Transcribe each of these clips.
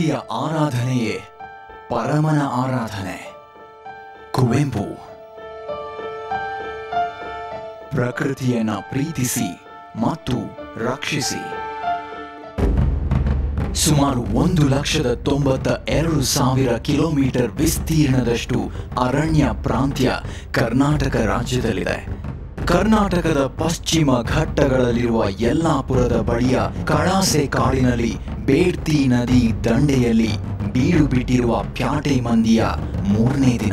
ಪ್ರಕೃತಿಯ ಆರಾಧನೆಯೇ ಪರಮನ ಆರಾಧನೆ. ಕುವೆಂಪು. ಪ್ರಕೃತಿಯನ್ನ ಪ್ರೀತಿಸಿ ಮತ್ತು ರಕ್ಷಿಸಿ. ಸುಮಾರು ಒಂದು ಲಕ್ಷದ ತೊಂಬತ್ತ ಎರಡು ಸಾವಿರ ಕಿಲೋಮೀಟರ್ ವಿಸ್ತೀರ್ಣದಷ್ಟು ಅರಣ್ಯ ಪ್ರಾಂತ್ಯ ಕರ್ನಾಟಕ ರಾಜ್ಯದಲ್ಲಿದೆ. ಕರ್ನಾಟಕದ ಪಶ್ಚಿಮ ಘಟ್ಟಗಳಲ್ಲಿರುವ ಯಲ್ಲಾಪುರದ ಬಳಿಯ ಕಳಾಸೆ ಕಾಡಿನಲ್ಲಿ ಬೇಡ್ತಿ ನದಿ ದಂಡೆಯಲ್ಲಿ ಬೀಡು ಬಿಟ್ಟಿರುವ ಪ್ಯಾಟೆ ಮಂದಿಯ ಮೂರನೇ ದಿನ.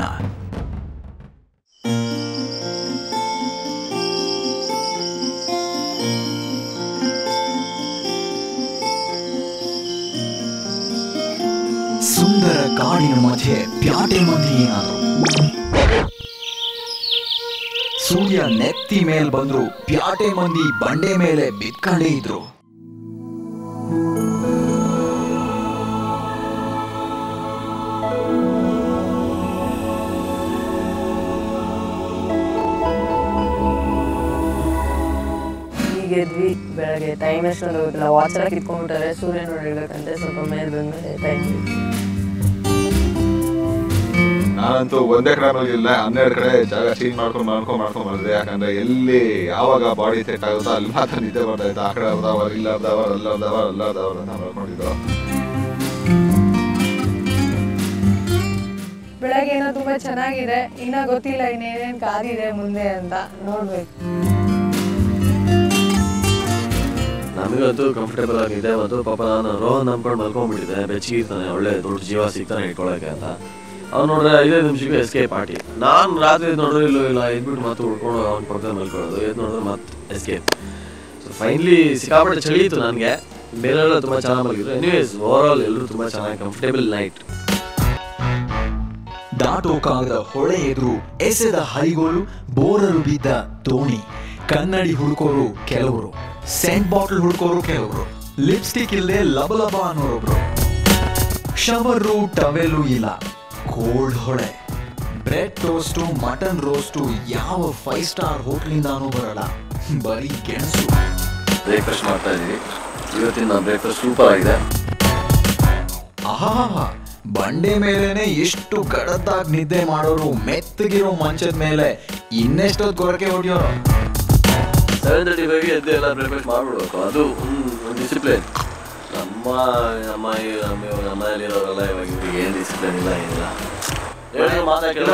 ಸುಂದರ ಕಾಡಿನ ಮಧ್ಯೆ ಪ್ಯಾಟೆ ಮಂದಿ ಏನಾದ್ರು? ಸೂರ್ಯ ನೆತ್ತಿ ಮೇಲ್ ಬಂದ್ರು, ಪ್ಯಾಟೆ ಮಂದಿ ಬಂಡೆ ಮೇಲೆ ಬಿತ್ಕೊಂಡೇ ಇದ್ರು. ಬೆಳಗ್ಗೆ ಟೈಮ್ ಎಷ್ಟೊಂದು ಹೋಗಿಲ್ಲ ವಾಚ್ ಎಲ್ಲ ಕಿತ್ಕೊಂಡ್ಬಿಟ್ಟಾರೆ ಸೂರ್ಯ ನೋಡಿರ್ಬೇಕಂತೆ, ಸ್ವಲ್ಪ ಮೇಲೆ ಬಂದ್ಮೇಲೆ ಟೈಮ್ ನಾನಂತೂ ಒಂದೇ ಕಡೆ ಇಲ್ಲ ಹನ್ನೆರಡು ಕಡೆ ಜಾಗ ಚೇಂಜ್ ಮಾಡ್ಕೊಂಡು ಮಾಡ್ಕೊಂಡು ಮಾಡ್ಕೊಂಡು ಬಂದಿದೆ ಯಾಕಂದ್ರೆ ಎಲ್ಲಿ ಯಾವಾಗ ಬಾಡಿ ಸೆಟ್ ಆಗುತ್ತೋ ಅಲ್ಲಿ ಮಾತ್ರ ನಿದ್ದೆ ಬರ್ತಾ ಇತ್ತು. ಆ ಕಡೆ ಅರ್ಧವರ್ ಇಲ್ಲ ಅರ್ಧವರ್ ಅಲ್ಲ ಅರ್ಧವರ್ ಅಲ್ಲ ಅರ್ಧವರ್ ಅಂತ ಮಾಡ್ಕೊಂಡಿದ್ದು ಬೆಳಗ್ಗೆ ಏನೋ ತುಂಬಾ ಚೆನ್ನಾಗಿದೆ. ಇನ್ನ ಗೊತ್ತಿಲ್ಲ ಇನ್ನೇನೇನ್ ಕಾದಿದೆ ಮುಂದೆ ಅಂತ. ನೋಡ್ಬೇಕು. ನಮಗಂತೂ ಕಂಫರ್ಟೇಬಲ್ ಆಗಿದೆ. ಮತ್ತು ಪಾಪ ನಾನು ರೋಹನ್ ನಂಬ್ಕೊಂಡು ಮಲ್ಕೊಂಡ್ಬಿಟ್ಟಿದ್ದೆ. ಬೆಚ್ಚಗಿರ್ತಾನೆ ಒಳ್ಳೆ ದೊಡ್ಡ ಜೀವ ಸಿಗ್ತಾನೆ ಇಟ್ಕೊಳಕ್ಕೆ ಅಂತ. ಅವ್ನು ನೋಡಿದ್ರೆ ಐದೈದು ನಿಮಿಷಕ್ಕೆ ಎಸ್ಕೇಪ್ ಪಾರ್ಟಿ ನಾನು ರಾತ್ರಿ ನೋಡಿದ್ರೆ ಇಲ್ಲೋ, ಇಲ್ಲ ಎದ್ಬಿಟ್ಟು ಮತ್ತೆ ಉಳ್ಕೊಂಡು ಅವ್ನ ಪಕ್ಕದ ಮಲ್ಕೊಳ್ಳೋದು, ಎದ್ದು ನೋಡಿದ್ರೆ ಮತ್ತೆ ಎಸ್ಕೇಪ್ ಸೊ ಫೈನಲಿ ಸಿಕ್ಕಾಪಟ್ಟೆ ಚಳಿ ಇತ್ತು ನನಗೆ. ಬೇರೆಲ್ಲ ತುಂಬ ಚೆನ್ನಾಗಿ ಮಲಗಿದ್ರು. ಎನಿವೇಸ್ ಓವರ್ ಆಲ್ ಎಲ್ಲರೂ ತುಂಬ ಚೆನ್ನಾಗಿ ಕಂಫರ್ಟೇಬಲ್ ನೈಟ್ ದಾಟೋಕಾಗದ ಹೊಳೆ ಎದುರು, ಎಸೆದ ಹೈಗೋಲು ಬೋರರು ಬಿದ್ದ ದೋಣಿ. ಕನ್ನಡಿ ಹುಡುಕೋರು ಕೆಲವರು ಸೆಂಟ್ ಬಾಟಲ್ ಹುಡುಕೋರು ಕೆಲವರು. ಲಿಪ್ಸ್ಟಿಕ್ ಇಲ್ಲದೆ ಲಬಲಬ ಅನ್ನೋರೊಬ್ರು. ಶವರು ಟವೆಲು ಇಲ್ಲ. ಕೋಲ್ಡ್ ಹೊಳೆ. ಬ್ರೆಡ್ ಟೋಸ್ಟು ಮಟನ್ ರೋಸ್ಟು ಯಾವ ಫೈವ್ ಸ್ಟಾರ್ ಹೋಟ್ಲಿಂದಾನೂ ಬರಲ್ಲ. ಬರೀ ಗೆಣಸು. ಬ್ರೇಕ್ಫಾಸ್ಟ್ ಮಾಡ್ತಾ ಇದ್ದೀವಿ ಇವತ್ತಿನ ಬ್ರೇಕ್ಫಾಸ್ಟ್ ಸೂಪರ್ ಆಗಿದೆ. ಆಹಾ ಬಂಡೆ ಮೇಲೇನೆ ಎಷ್ಟು ಕಡತ್ತಾಗಿ ನಿದ್ದೆ ಮಾಡೋರು ಮೆತ್ತಗಿರೋ ಮಂಚದ ಮೇಲೆ ಇನ್ನೆಷ್ಟೊತ್ತು ಕೊರಕೆ ಹೊಡಿಯೋರು ಸೆವೆನ್ ತರ್ಟಿ ಫೈವ್ಗೆ ಎದ್ದು ಎಲ್ಲ ಬ್ರೇಕ್ಫಾಸ್ಟ್ ಮಾಡ್ಬಿಡ್ಬೇಕು. ಅದು ಡಿಸಿಪ್ಲಿನ್ ನಮ್ಮ ನಮ್ಮ ಈ- ನಮ್ಮ ಇವ್ರು ನಮ್ಮ ಮನೆಯಲ್ಲಿರೋರೆಲ್ಲ ಇವಾಗ ಇವ್ರಿಗೆ ಏನು ಡಿಸಿಪ್ಲಿನ್ ಇಲ್ಲ ಏನಿಲ್ಲ ಹೇಳಿದ್ರು ಮಾತಾಡ್ತಿಲ್ಲ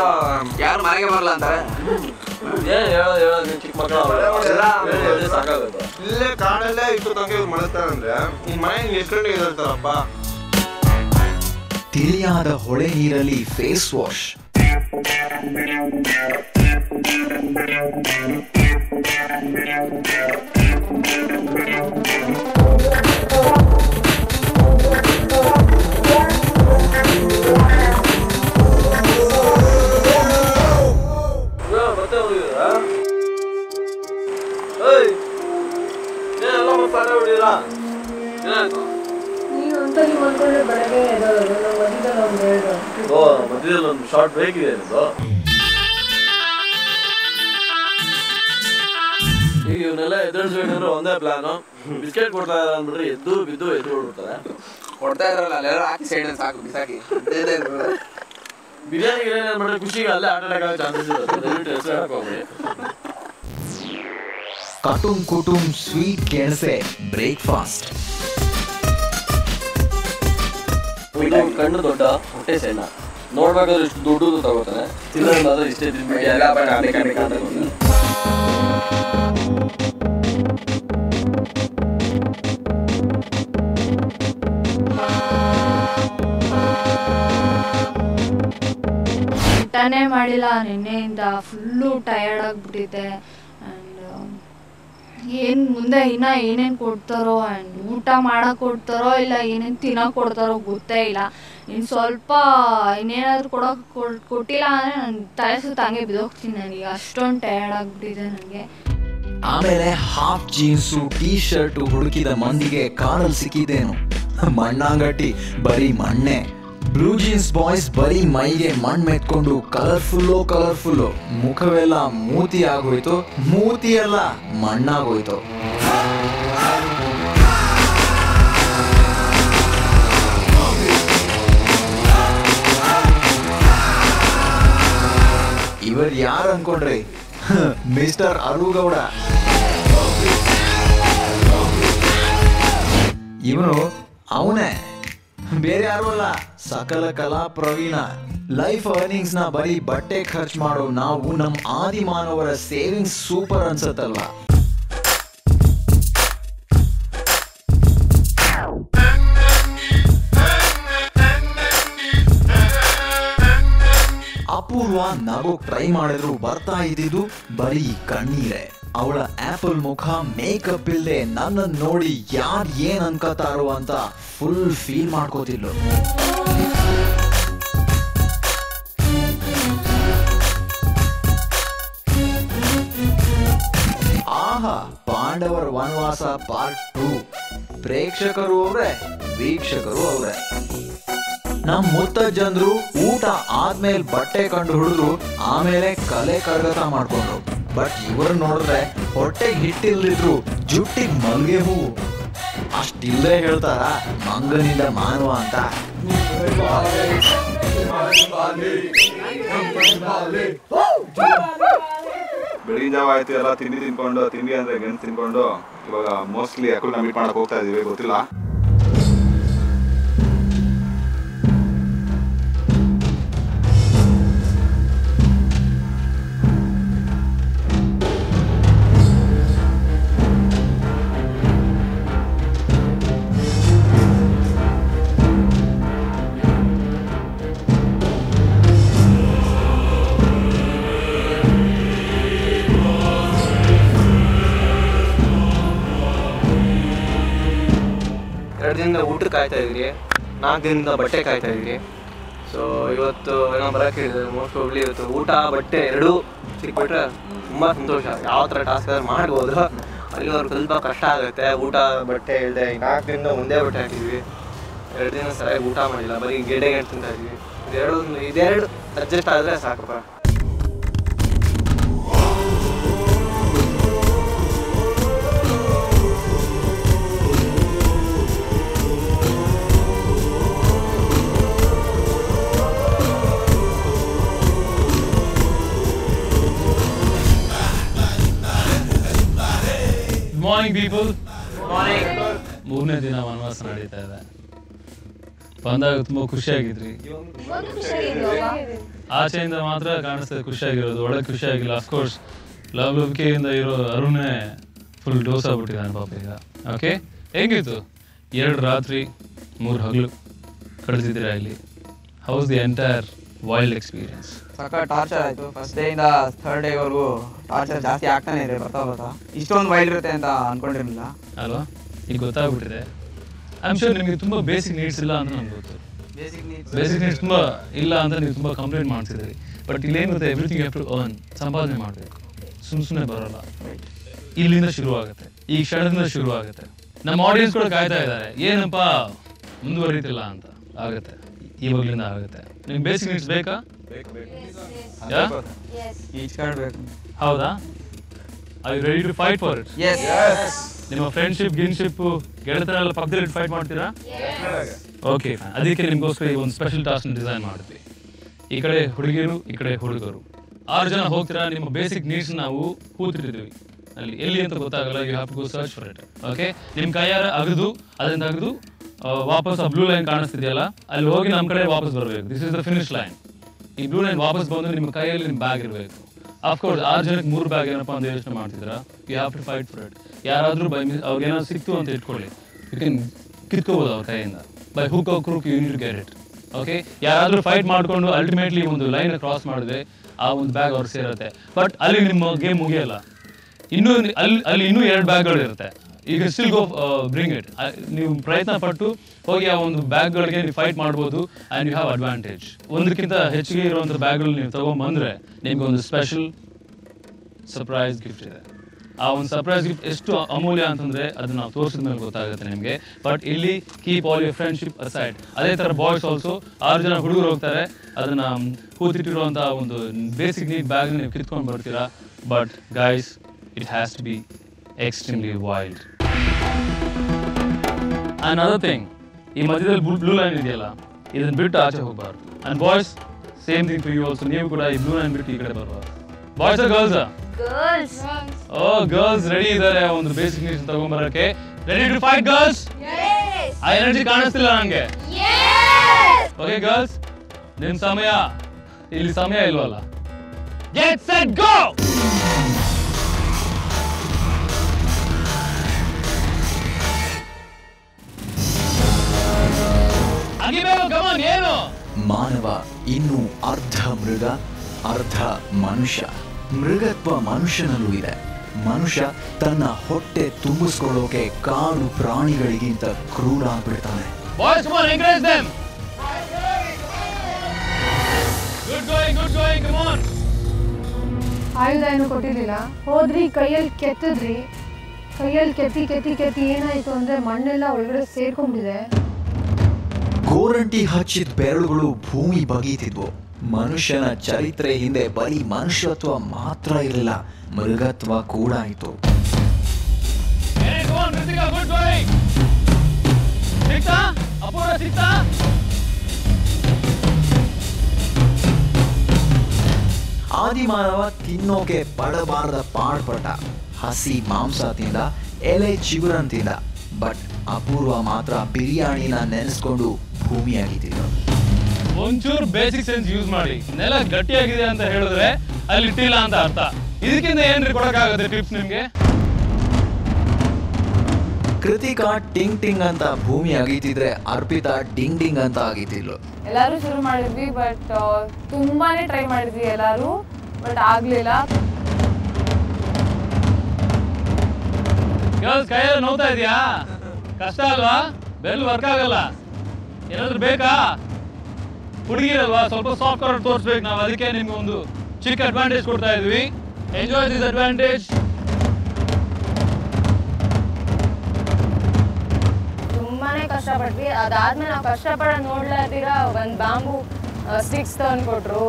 ಯಾರು ಮನೆಗೆ ಬರಲ್ಲ ಅಂತಾರೆ ಏನು ಹೇಳೋದು ಹೇಳೋದು ನೀವು ಚಿಕ್ಕ ಮಕ್ಕಳು ಹೇಳಿ ಹೇಳಿ ಸಾಕಾಗುತ್ತೆ ಇಲ್ಲೇ ಕಾಡಲ್ಲೇ ಇಷ್ಟು ತಂಗೆ ಇವ್ರು ಮಲಗ್ತಾರಂದ್ರೆ ನಿನ್ ಮನೆ ಎಷ್ಟು ಗಂಟೆಗೆ ಎದ್ದೇಳ್ತಾರಪ್ಪ ತಿಳಿಯಾದ ಹೊಳೆ ನೀರಲ್ಲಿ ಫೇಸ್ ವಾಶ್ ಇವಾಗ ಮತ್ತೆ ಒಂದು ಶಾರ್ಟ್ ಬ್ರೇಕ್ ಇದೆ ಈಗ ಇವನ್ನೆಲ್ಲ ಎದುರಿಸ್ಬೇಕಂದ್ರೆ ಒಂದೇ ಪ್ಲಾನು ಬಿಸ್ಕೆಟ್ ಕೊಡ್ತಾ ಇದಾರೆ ಅಂದ್ಬಿಟ್ರೆ ಎದ್ದು ಬಿದ್ದು ಎದ್ದು ಹೊಡ್ಬಿಡ್ತಾರೆ ಕೊಡ್ತಾ ಇದ್ರಲ್ಲ ಅಲ್ಲೆಲ್ಲ ಹಾಕಿ ಸೈಡ್ ಸಾಕು ಬಿಸಾಕಿ. ಅದೇನೇ ಇರ್ಬೋದು. ಬಿರಿಯಾನಿ ಗಿರಿಯಾನಿ ಅಂದ್ಬಿಟ್ರೆ ಖುಷಿಗೆ ಅಲ್ಲೇ ಆಟ ಆಡೋ ಚಾನ್ಸಸ್ ಇರುತ್ತೆ. ದಯವಿಟ್ಟು ಹೆಸರು ಹೇಳಕ್ ಹೋಗ್ಬೇಡಿ ಕಟುಂ ಕುಟುಂ ಸ್ವೀಟ್ ಗೆಣಸೆ ಬ್ರೇಕ್ಫಾಸ್ಟ್. ಇದು ಕಣ್ಣು ದೊಡ್ಡ ಹೊಟ್ಟೆ ಸಣ್ಣ ನೋಡ್ಬೇಕಾದ್ರೆ ಇಷ್ಟು ದೊಡ್ಡದು ತಗೋತಾನೆ. ತಿನ್ನೋದು ಮಾತ್ರ ಇಷ್ಟೇ ತಿನ್ಬಿಟ್ಟು ಎಲ್ಲ ಊಟನೇ ಮಾಡಿಲ್ಲ, ನಿನ್ನೆಯಿಂದ ಫುಲ್ಲು ಟಯರ್ಡ್ ಆಗಿಬಿಟ್ಟಿದೆ ಆ್ಯಂಡ್ ಏನು ಮುಂದೆ ಇನ್ನ ಏನೇನು ಕೊಡ್ತಾರೋ ಆ್ಯಂಡ್ ಊಟ ಮಾಡೋಕೆ ಕೊಡ್ತಾರೋ ಇಲ್ಲ, ಏನೇನು ತಿನ್ನೋಕೆ ಕೊಡ್ತಾರೋ ಗೊತ್ತೇ ಇಲ್ಲ. ಇನ್ನು ಸ್ವಲ್ಪ ಇನ್ನೇನಾದರೂ ಕೊಡೋಕೆ ಕೊಟ್ಟಿಲ್ಲ ಅಂದರೆ ನನ್ನ ತಲೆ ಸುತ್ತ ಹಂಗೆ ಬಿದ್ದೋಗ್ತೀನಿ ನನಗೆ ಅಷ್ಟೊಂದು ಟಯರ್ಡ್ ಆಗಿಬಿಟ್ಟಿದೆ ನನಗೆ ಆಮೇಲೆ ಹಾಫ್ ಜೀನ್ಸು ಟೀ ಶರ್ಟು ಹುಡುಕಿದ ಮಂದಿಗೆ ಕಾರಲ್ಲಿ ಸಿಕ್ಕಿದ್ದೇನು? ಮಣ್ಣಾಗಟ್ಟಿ ಬರೀ ಮಣ್ಣೆ. ಬ್ಲೂ ಜೀನ್ಸ್ ಬಾಯ್ಸ್ ಬರೀ ಮೈಗೆ ಮಣ್ಣು ಮೆತ್ಕೊಂಡು ಕಲರ್ಫುಲ್ಲು ಕಲರ್ಫುಲ್ಲು ಮುಖವೆಲ್ಲ ಮೂತಿ ಆಗೋಯ್ತು ಮೂತಿ ಎಲ್ಲ ಮಣ್ಣಾಗೋಯ್ತು. ಇವರು ಯಾರು ಅನ್ಕೊಂಡ್ರಿ? ಮಿಸ್ಟರ್ ಅರುಗೌಡ. ಇವನು ಅವನೇ. ಬೇರೆ ಯಾರು ಅಲ್ಲ, ಸಕಲ ಕಲಾ ಪ್ರವೀಣ. ಲೈಫ್ ಅರ್ನಿಂಗ್ಸ್ನ ಬರೀ ಬಟ್ಟೆ ಖರ್ಚು ಮಾಡೋ ನಾವು ನಮ್ಮ ಆದಿ ಮಾನವರ ಸೇವಿಂಗ್ಸ್ ಸೂಪರ್ ಅನ್ಸತ್ತಲ್ಲ ಅಪೂರ್ವ ನಗೋಕ್ ಟ್ರೈ ಮಾಡಿದ್ರು ಬರ್ತಾ ಇದ್ದಿದ್ದು ಬರೀ ಕಣ್ಣೀರೆ. ಅವಳ ಆಪಲ್ ಮುಖ ಮೇಕಪ್ ಇಲ್ಲದೆ ನನ್ನ ನೋಡಿ ಯಾರ್ ಏನ್ ಅನ್ಕೋತಾರೋ ಅಂತ ಫುಲ್ ಫೀಲ್ ಮಾಡ್ಕೋತಿದ್ಲು. ಆಹಾ, ಪಾಂಡವರ ವನವಾಸ ಪಾರ್ಟ್ ಟು ಪ್ರೇಕ್ಷಕರು ಅವರೇ, ವೀಕ್ಷಕರು ಅವರೇ. ನಮ್ ಜನರು ಊಟ ಆದ್ಮೇಲೆ ಬಟ್ಟೆ ಕಂಡು ಹುಡುದ್ರು ಆಮೇಲೆ ಕಲೆ ಕರಗತ ಮಾಡ್ಕೊಂಡ್ರು. ಬಟ್ ಇವರು ನೋಡಿದ್ರೆ ಹೊಟ್ಟೆಗೆ ಹಿಟ್ಟಿಲ್ದಿದ್ರು ಜುಟ್ಟಿಗೆ ಮಲ್ಗೆ ಹೂವು. ಅಷ್ಟಿಲ್ಲೇ ಹೇಳ್ತಾರ, ಮಂಗನಿಂದ ಮಾನವ ಅಂತ. ಆಯ್ತು, ಎಲ್ಲ ತಿಂಡಿ ತಿನ್ಕೊಂಡು, ತಿಂಡಿ ಅಂದ್ರೆ ಗಂಟು ತಿನ್ಕೊಂಡು, ಇವಾಗ ಮೋಸ್ಟ್ಲಿ ಅಕೌಂಟ್ ಮೀಟ್ ಮಾಡಕ್ ಹೋಗ್ತಾ ಇದೀವಿ, ಗೊತ್ತಿಲ್ಲ. ದಿನದಿಂದ ಊಟ ಕಾಯ್ತಾ ಇದ್ರಿ ನಾಲ್ಕು ದಿನದಿಂದ ಬಟ್ಟೆ ಕಾಯ್ತಾ ಇದ್ರಿ ಸೊ ಇವತ್ತು ಏನೋ ಬರೋಕೆ ಮೋಸ್ಟ್ ಹೋಗ್ಲಿ ಇವತ್ತು ಊಟ, ಬಟ್ಟೆ ಎರಡೂ ಸಿಕ್ಬಿಟ್ರೆ ತುಂಬ ಸಂತೋಷ. ಯಾವ ಥರ ಟಾಸ್ಕ್ ಆದ್ರೂ ಮಾಡ್ಬೋದು. ಅಲ್ಲಿವರೆಗೆ ಸ್ವಲ್ಪ ಕಷ್ಟ ಆಗುತ್ತೆ. ಊಟ, ಬಟ್ಟೆ ಇಲ್ಲದೆ ನಾಲ್ಕು ದಿನದಿಂದ ಒಂದೇ ಬಟ್ಟೆ ಹಾಕಿದ್ವಿ ಎರಡು ದಿನ ಸರಿಯಾಗಿ ಊಟ ಮಾಡಿಲ್ಲ. ಬರೀ ಗೆಡೆ ಗೆಡ್ ತಿಂತಾ ಇದ್ವಿ ಇದೆರಡು ಇದೆರಡು ಅಡ್ಜಸ್ಟ್ ಆದರೆ ಸಾಕಪ್ಪ. ಮಾರ್ನಿಂಗ್ ಪೀಪಲ್ ಮೂರನೇ ದಿನ ವನವಾಸ ನಡೀತಾ ಇದೆ. ಬಂದಾಗ ತುಂಬಾ ಖುಷಿಯಾಗಿದ್ರಿ. ಆಚೆಯಿಂದ ಮಾತ್ರ ಕಾಣಿಸ್ತದೆ ಖುಷಿಯಾಗಿರೋದು. ಒಳಗೆ ಖುಷಿಯಾಗಿಲ್ಲ ಅಫ್ಕೋರ್ಸ್ ಲವ್ ಲವ್ಕೆಯಿಂದ ಇರೋ ಅರುಣೇ ಫುಲ್ ಡೋಸ್ ಆಗ್ಬಿಟ್ಟಿದ್ದಾನೆ ಪಾಪ ಈಗ. ಓಕೆ ಹೆಂಗಿತ್ತು? ಎರಡು ರಾತ್ರಿ ಮೂರು ಹಗಲು ಕಳೆದಿದ್ದೀರಾ ಇಲ್ಲಿ? How's the entire wild experience ಸಕ್ಕ torture ಆಯ್ತು. ಫಸ್ಟ್ ಡೇ ಇಂದ ಥರ್ಡ್ ಡೇವರೆಗೂ ಟಾರ್ಚರ್ ಜಾಸ್ತಿ ಆಗ್ತಾನೆ ಇದೆ ಬರ್ತಾ ಬರ್ತಾ. ಇಷ್ಟೊಂದು ವೈಲ್ಡ್ ಇರುತ್ತೆ ಅಂತ ಅನ್ಕೊಂಡಿರ್ಲಿಲ್ಲ. ಅಲ್ವಾ? ಈಗ ಗೊತ್ತಾಗ್ಬಿಟ್ಟಿದೆ. ಐ ಆಮ್ ಶೋರ್ ನಿಮಗೆ ತುಂಬ ಬೇಸಿಕ್ ನೀಡ್ಸ್ ಇಲ್ಲ ಅಂತ ನಮ್ಗೆ ಗೊತ್ತು. ಬೇಸಿಕ್ ನೀಡ್ಸ್ ತುಂಬ ಇಲ್ಲ ಅಂತ ನೀವು ತುಂಬ ಕಂಪ್ಲೇಂಟ್ ಮಾಡ್ತಿದ್ರಿ ಬಟ್ ಇಲ್ಲೇನು ಗೊತ್ತೆ ಎವ್ರಿಥಿಂಗ್ ಹ್ಯಾವ್ ಟು ಅರ್ನ್ ಸಂಪಾದನೆ ಮಾಡಬೇಕು. ಸುಮ್ ಸುಮ್ಮನೆ ಬರೋಲ್ಲ. ಇಲ್ಲಿಂದ ಶುರು ಆಗುತ್ತೆ ಈ ಕ್ಷಣದಿಂದ ಶುರು ಆಗುತ್ತೆ ನಮ್ಮ ಆಡಿಯನ್ಸ್ ಕೂಡ ಕಾಯ್ತಾ ಇದ್ದಾರೆ. ಏನಪ್ಪ ಮುಂದುವರಿತಿಲ್ಲ ಅಂತ. ಆಗುತ್ತೆ. ಇವಾಗ್ಲಿಂದ ಆಗುತ್ತೆ. ನಿಮ್ಗೆ ಬೇಸಿಕ್ ನೀಡ್ಸ್ ಬೇಕಾ? ಯಾ ಈಚ್ ಕಾರ್ಡ್ ಬೇಕು ಹೌದಾ? I ready to fight for it S ನಿಮ್ಮ ಫ್ರೆಂಡ್ಶಿಪ್ ಗಿನ್ಶಿಪ್ ಗೆಳೆತರ ಎಲ್ಲ ಪಕ್ಕದಲ್ಲಿ ಫೈಟ್ ಮಾಡ್ತೀರಾ? ಓಕೆ ಅದಕ್ಕೆ ನಿಮಗೋಸ್ಕರ ಈ ಒಂದು ಸ್ಪೆಷಲ್ ಟಾಸ್ಕ್ ಡಿಸೈನ್ ಮಾಡಿದ್ವಿ ಈ ಕಡೆ ಹುಡುಗಿಯರು ಈ ಕಡೆ ಹುಡುಗರು. ಆರು ಜನ ಹೋಗ್ತೀರಾ? ನಿಮ್ಮ ಬೇಸಿಕ್ ನೀಡ್ಸ್ ನಾವು ಕೂತಿರ್ತೀವಿ. ಅಲ್ಲಿ ಎಲ್ಲಿ ಅಂತ ಗೊತ್ತಾಗಲ್ಲ you have to go search for it okay ನಿಮ್ಮ ಕೈಯಾರ ಅಗದು ಅದನ್ನ ಅಗದು ವಾಪಸ್ ಆ ಬ್ಲೂ ಲೈನ್ ಕಾಣಿಸ್ತಿದೆಯಲ್ಲ ಅಲ್ಲಿ ಹೋಗಿ ನಮ್ಮ ಕಡೆ ವಾಪಸ್ ಬರಬೇಕು. This is the finish line ಈ ಬ್ಲೂ ಲೈನ್ ವಾಪಸ್ ಬಂದು ನಿಮ್ಮ ಕೈಯಲ್ಲಿ ನಿಮ್ಮ ಬ್ಯಾಗ್ ಇರಬೇಕು. ಅಫ್ಕೋರ್ಸ್ ಆರು ಜನಕ್ಕೆ ಮೂರು ಬ್ಯಾಗ್ ಏನಪ್ಪ ಅಂತ ಯೋಚನೆ ಮಾಡ್ತಿದ್ರ? You have to fight for it ಯಾರಾದರೂ ಬೈ ಮಿಸ್ ಅವ್ರಿಗೆ ಏನಾದ್ರು ಸಿಕ್ತು ಅಂತ ಇಟ್ಕೊಳ್ಳಿ. ಯು ಕ್ಯಾನ್ ಕಿತ್ಕೋಬೋದು ಅವ್ರ ಕೈಯಿಂದ. By hook crook you need get okay ಯಾರಾದರೂ ಫೈಟ್ ಮಾಡಿಕೊಂಡು ಅಲ್ಟಿಮೇಟ್ಲಿ ಒಂದು ಲೈನ್ ಕ್ರಾಸ್ ಮಾಡಿದ್ರೆ ಆ ಒಂದು ಬ್ಯಾಗ್ ಅವ್ರು ಸೇರುತ್ತೆ. ಬಟ್ ಅಲ್ಲಿ ನಿಮ್ಮ ಗೇಮ್ ಮುಗಿಯಲ್ಲ. ಇನ್ನೂ ಅಲ್ಲಿ ಅಲ್ಲಿ ಇನ್ನೂ ಎರಡು ಬ್ಯಾಗ್ಗಳು ಇರುತ್ತೆ ಈಗ ಸ್ಟಿಲ್ ಗೋ ಬ್ರಿಂಗ್ ಇಟ್ ನೀವು ಪ್ರಯತ್ನ ಪಟ್ಟು ಹೋಗಿ ಆ ಒಂದು ಬ್ಯಾಗ್ಗಳಿಗೆ ನೀವು ಫೈಟ್ ಮಾಡ್ಬೋದು ಆ್ಯಂಡ್ ಯು ಹ್ಯಾವ್ ಅಡ್ವಾಂಟೇಜ್ ಒಂದಕ್ಕಿಂತ ಹೆಚ್ಚಿಗೆ ಇರುವಂಥ ಬ್ಯಾಗ್ಗಳು ನೀವು ತೊಗೊಂಬಂದ್ರೆ ನಿಮ್ಗೆ ಒಂದು ಸ್ಪೆಷಲ್ ಸರ್ಪ್ರೈಸ್ ಗಿಫ್ಟ್ ಇದೆ. ಆ ಒಂದು ಸರ್ಪ್ರೈಸ್ ಗಿಫ್ಟ್ ಎಷ್ಟು ಅಮೂಲ್ಯ ಅಂತಂದರೆ ಅದನ್ನು ನಾವು ತೋರಿಸಿದ ಮೇಲೆ ಗೊತ್ತಾಗುತ್ತೆ ನಿಮಗೆ. ಬಟ್ ಇಲ್ಲಿ keep all your friendship aside ಅದೇ ಥರ ಬಾಯ್ಸ್ ಆಲ್ಸೋ ಆರು ಜನ ಹುಡುಗರು ಹೋಗ್ತಾರೆ, ಅದನ್ನು ಕೂತಿಟ್ಟಿರುವಂಥ ಒಂದು ಬೇಸಿಕ್ ನೀಟ್ ಬ್ಯಾಗ್ ನೀವು ಕಿತ್ಕೊಂಡು ಬರ್ತೀರಾ. But guys it has to be extremely wild another thing ಈ ಮಧ್ಯದಲ್ಲಿ ಬ್ಲೂ ಲೈನ್ ಇದೆಯಲ್ಲ ಇದನ್ನ ಬಿಟ್ಟು ಆಚೆ ಹೋಗಬಾರ್ದು. And boys same thing for you also ನೀವು ಕೂಡ ಈ ಬ್ಲೂ ಲೈನ್ ಬಿಟ್ಟು ಈ ಕಡೆ ಬರಬಾರ್ದು. Boys girls girls oh girls ready ಇದ್ದಾರೆ ಒಂದು ಬೇಸಿಕ್ ನೀಡ್ಸ್ ತಗೊಂಬರಕ್ಕೆ. ರೆಡಿ ಟು ಫೈಟ್ ಗರ್ಲ್ಸ್ ಆ ಎನರ್ಜಿ ಕಾಣಿಸ್ತಿಲ್ಲ ನನಗೆ ಓಕೆ ಗರ್ಲ್ಸ್ ನಿಮ್ಮ ಸಮಯ ಇಲ್ಲಿ ಸಮಯ ಇಲ್ವಲ್ಲ. ಗೆಟ್ ಸೆಟ್ ಗೋ ಏನು ಮಾನವ ಇನ್ನು ಅರ್ಧ ಮೃಗ ಅರ್ಧ ಮನುಷ್ಯ. ಮೃಗತ್ವ ಮನುಷ್ಯನಲ್ಲೂ ಇದೆ. ಮನುಷ್ಯ ತನ್ನ ಹೊಟ್ಟೆ ತುಂಬಿಸ್ಕೊಳ್ಳೋಕೆ ಕಾಡು ಪ್ರಾಣಿಗಳಿಗಿಂತ ಕ್ರೂರ ಆಗ್ಬಿಡ್ತಾನೆ. Boys come on encourage them good going good going come on ಆಯುಧ ಏನು ಕೊಟ್ಟಿರಲಿಲ್ಲ. ಹೋದ್ರಿ ಕೈಯಲ್ಲಿ ಕೆತ್ತಿದ್ರಿ. ಕೈಯಲ್ಲಿ ಕೆತ್ತಿ ಕೆತ್ತಿ ಕೆತ್ತಿ ಏನಾಯ್ತು ಅಂದ್ರೆ ಮಣ್ಣೆಲ್ಲ ಒಳಗಡೆ ಸೇರ್ಕೊಂಡ್ಬಿಟ್ಟಿದೆ. ಗೋರಂಟಿ ಹಚ್ಚಿದ ಬೆರಳುಗಳು ಭೂಮಿ ಬಗೀತಿದ್ವು ಮನುಷ್ಯನ ಚರಿತ್ರೆ ಹಿಂದೆ ಬರೀ ಮನುಷ್ಯತ್ವ ಮಾತ್ರ ಇರಲಿಲ್ಲ ಮೃಗತ್ವ ಕೂಡ ಆಯಿತು. ಆದಿಮಾನವ ತಿನ್ನೋಕೆ ಪಡಬಾರದ ಪಾಡ್ಪಟ್ಟ. ಹಸಿ ಮಾಂಸ ತಿಂದ ಎಲೆ ಚಿಗುರನ್ ತಿಂದ. ಬಟ್ ಅಪೂರ್ವ ಮಾತ್ರ ಬಿರಿಯಾನಿನ ನೆನೆಸ್ಕೊಂಡು ಭೂಮಿಯಾಗಿದ್ದಿದ್ದು ಒಂಚೂರು ಬೇಸಿಕ್ ಸೆನ್ಸ್ ಯೂಸ್ ಮಾಡಿ. ನೆಲ ಗಟ್ಟಿಯಾಗಿದೆ ಅಂತ ಹೇಳಿದ್ರೆ ಅಲ್ಲಿ ಇಟ್ಟಿಲ್ಲ ಅಂತ ಅರ್ಥ. ಇದಕ್ಕಿಂತ ಏನ್ರಿ ಕೊಡಕ್ಕಾಗುತ್ತೆ ಟಿಪ್ಸ್ ನಿಮ್ಗೆ? ಕೃತಿಕಾ ಟಿಂಗ್ ಟಿಂಗ್ ಅಂತ ಭೂಮಿ ಅಗೀತಿದ್ರೆ ಅರ್ಪಿತಾ ಡಿಂಗ್ ಡಿಂಗ್ ಅಂತ ಆಗಿತ್ತಿಲ್ಲ ಎಲ್ಲರೂ ಶುರು ಮಾಡಿದ್ವಿ ಬಟ್ ತುಂಬಾನೇ ಟ್ರೈ ಮಾಡಿದ್ವಿ ಎಲ್ಲರೂ ಬಟ್ ಆಗ್ಲಿಲ್ಲ. ಗರ್ಲ್ಸ್ ಕೈಯಲ್ಲಿ ನೋಡ್ತಾ ಇದೆಯಾ? ಕಷ್ಟ ಅಲ್ವಾ? ಬೆಲ್ ವರ್ಕ್ ಆಗಲ್ಲ. ಏನಾದ್ರು ಬೇಕಾ? ಹುಡುಗಿರಲ್ವಾ? ಸ್ವಲ್ಪ ಸಾಫ್ಟ್ ಕಾರ್ಡ್ ತೋರಿಸ್ಬೇಕು ನಾವು. ಅದಕ್ಕೆ ನಿಮ್ಗೆ ಒಂದು ಚಿಕ್ಕ ಅಡ್ವಾಂಟೇಜ್ ಕೊಡ್ತಾ ಇದ್ವಿ. ಎಂಜಾಯ್ ದಿಸ್ ಅಡ್ವಾಂಟೇಜ್ ತುಂಬಾನೇ ಕಷ್ಟಪಟ್ವಿ. ಅದಾದ್ಮೇಲೆ ನಾವು ಕಷ್ಟಪಡ ನೋಡ್ಲಾರ್ದಿರ ಒಂದು ಬಾಂಬು ಸ್ಟಿಕ್ಸ್ ತಂದು ಕೊಟ್ರು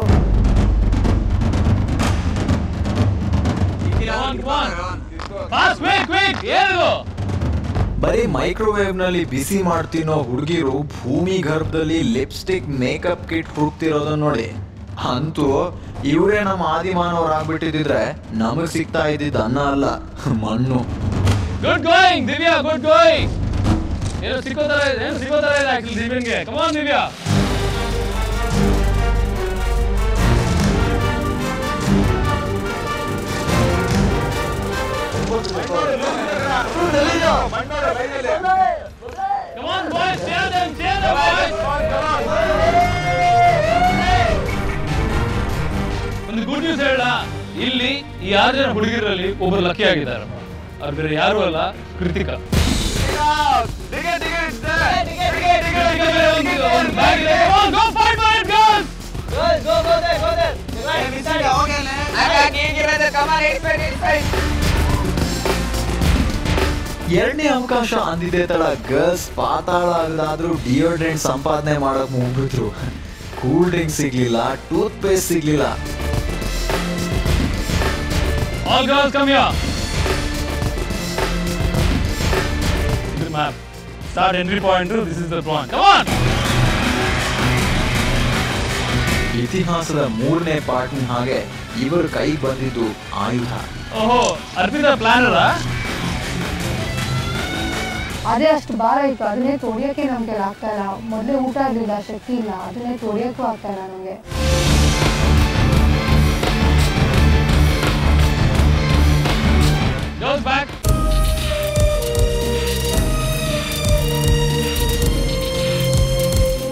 ಫಾಸ್ಟ್ ಕ್ವಿಕ್ ಕ್ವಿಕ್ ಏನು ಬರೀ ಮೈಕ್ರೋವೇವ್ನಲ್ಲಿ ಬಿಸಿ ಮಾಡ್ತಿನೋ ಹುಡುಗಿರು ಭೂಮಿ ಗರ್ಭದಲ್ಲಿ ಲಿಪ್ಸ್ಟಿಕ್ ಮೇಕಪ್ ಕಿಟ್ ಹುಡುಕ್ತಿರೋದನ್ನ ನೋಡಿ. ಅಂತೂ ಇವರೇ ನಮ್ಮ ಆದಿಮಾನವರಾಗ್ಬಿಟ್ಟಿದ್ರೆ ನಮಗ್ ಸಿಗ್ತಾ ಇದ್ದಿದ್ದ ಅನ್ನ ಅಲ್ಲ ಮಣ್ಣು. Good going Divya good going ಏನೋ ಸಿಕ್ಕೋ ತರ ಇದೆ ಏನೋ ಸಿಕ್ಕೋ ತರ ಇದೆ ಆಕ್ಚುಲಿ ದಿವ್ಯನ್ಗೆ ಕಮಾನ್ ದಿವ್ಯಾ. ಒಂದು ಗುಡ್ ನ್ಯೂಸ್ ಹೇಳ ಇಲ್ಲಿ ಈ ಆರು ಜನ ಹುಡುಗಿರಲ್ಲಿ ಒಬ್ಬರು ಲಕ್ಕಿ ಆಗಿದ್ದಾರೆ ಅವ್ರು ಬೇರೆ ಯಾರು ಅಲ್ಲ ಕೃತಿಕಾ for it, girls. ಎರಡನೇ ಅವಕಾಶ ಅಂದಿದೆ ತಡ. ಗರ್ಲ್ಸ್ ಪಾತಾಳ ಆಗದಾದ್ರೂ ಡಿಯೋಡ್ರೆಂಟ್ ಸಂಪಾದನೆ ಮಾಡಕ್ ಹೋಗ್ಬಿಟ್ರು ಕೂಲ್ ಡ್ರಿಂಕ್ ಸಿಗ್ಲಿಲ್ಲ ಟೂತ್ ಪೇಸ್ಟ್ ಸಿಗ್ಲಿಲ್ಲ. ಇತಿಹಾಸದ ಮೂರನೇ ಪಾರ್ಟ್ನ ಹಾಗೆ ಇವರು ಕೈ ಬಂದಿದ್ದು ಆಯುಧ. ಓಹೋ ಅರ್ಪಿತ ಪ್ಲಾನರ ಅದೇ ಅಷ್ಟು ಭಾರ ಇತ್ತು. ಅದನ್ನೇ ತೊಡಿಯೋಕೆ ನಮ್ಗೆ ಆಗ್ತಾ ಇಲ್ಲ. ಮೊದಲೇ ಊಟ ಆಗಲಿಲ್ಲ ಶಕ್ತಿ ಇಲ್ಲ. ಅದನ್ನೇ ತೊಡಿಯೋಕ್ಕೂ ಆಗ್ತಾ ಇಲ್ಲ ನಮಗೆ.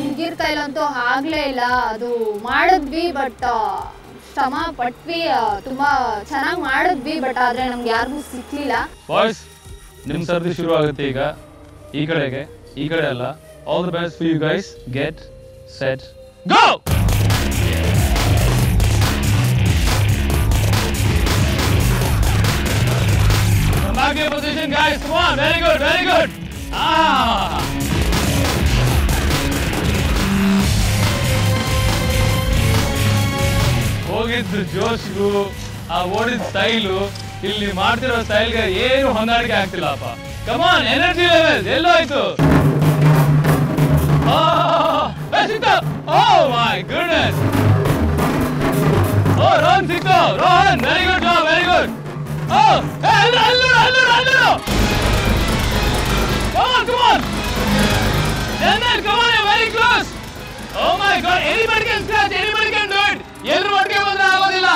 ಮುಗಿರ್ತಾ ಇಲ್ಲ ಅಂತೂ ಆಗ್ಲೇ ಇಲ್ಲ. ಅದು ಮಾಡಿದ್ವಿ ಬಟ್ ಶ್ರಮ ಪಟ್ವಿ ತುಂಬಾ ಚೆನ್ನಾಗಿ ಮಾಡಿದ್ವಿ ಬಟ್ ಆದ್ರೆ ನಮ್ಗೆ ಯಾರಿಗೂ ಸಿಕ್ಲಿಲ್ಲ. ಬಾಯ್ಸ್ ನಿಮ್ ಸರ್ದಿ ಶುರು ಆಗುತ್ತೆ ಈಗ ಈ ಕಡೆಗೆ ಈ ಕಡೆ ಅಲ್ಲ all the best for you guys get set go Come back to your position, guys. Come on. Very good. Very good. Ah. ಹೋಗಿದ್ದು ಜೋಶ್ಗೂ ಆ ಓಡಿದ ಸ್ಟೈಲು ಇಲ್ಲಿ ಮಾಡ್ತಿರೋ ಸ್ಟೈಲ್ ಏನು ಹೊನ್ನಾರ್ಗೆ ಆಗುತ್ತಿಲ್ಲ ಅಪ್ಪ ಕಮ್ ಎನರ್ಜಿ 레ವೆಲ್ಸ್ ಎಲ್ಲೋ ಐತು ಆಹ್ ಎಸಿಕಾ oh my goodness. Rohan Sika Rohan very good job very good ah ಎಲ್ಲಲ್ಲಾ ಎಲ್ಲಲ್ಲಾ no come on oh my God anybody can scratch anybody cannot ಎಲ್ಲರೂ ಒಟ್ಟಿಗೆ ಬಂದ್ರಾ ಆಗೋದಿಲ್ಲ.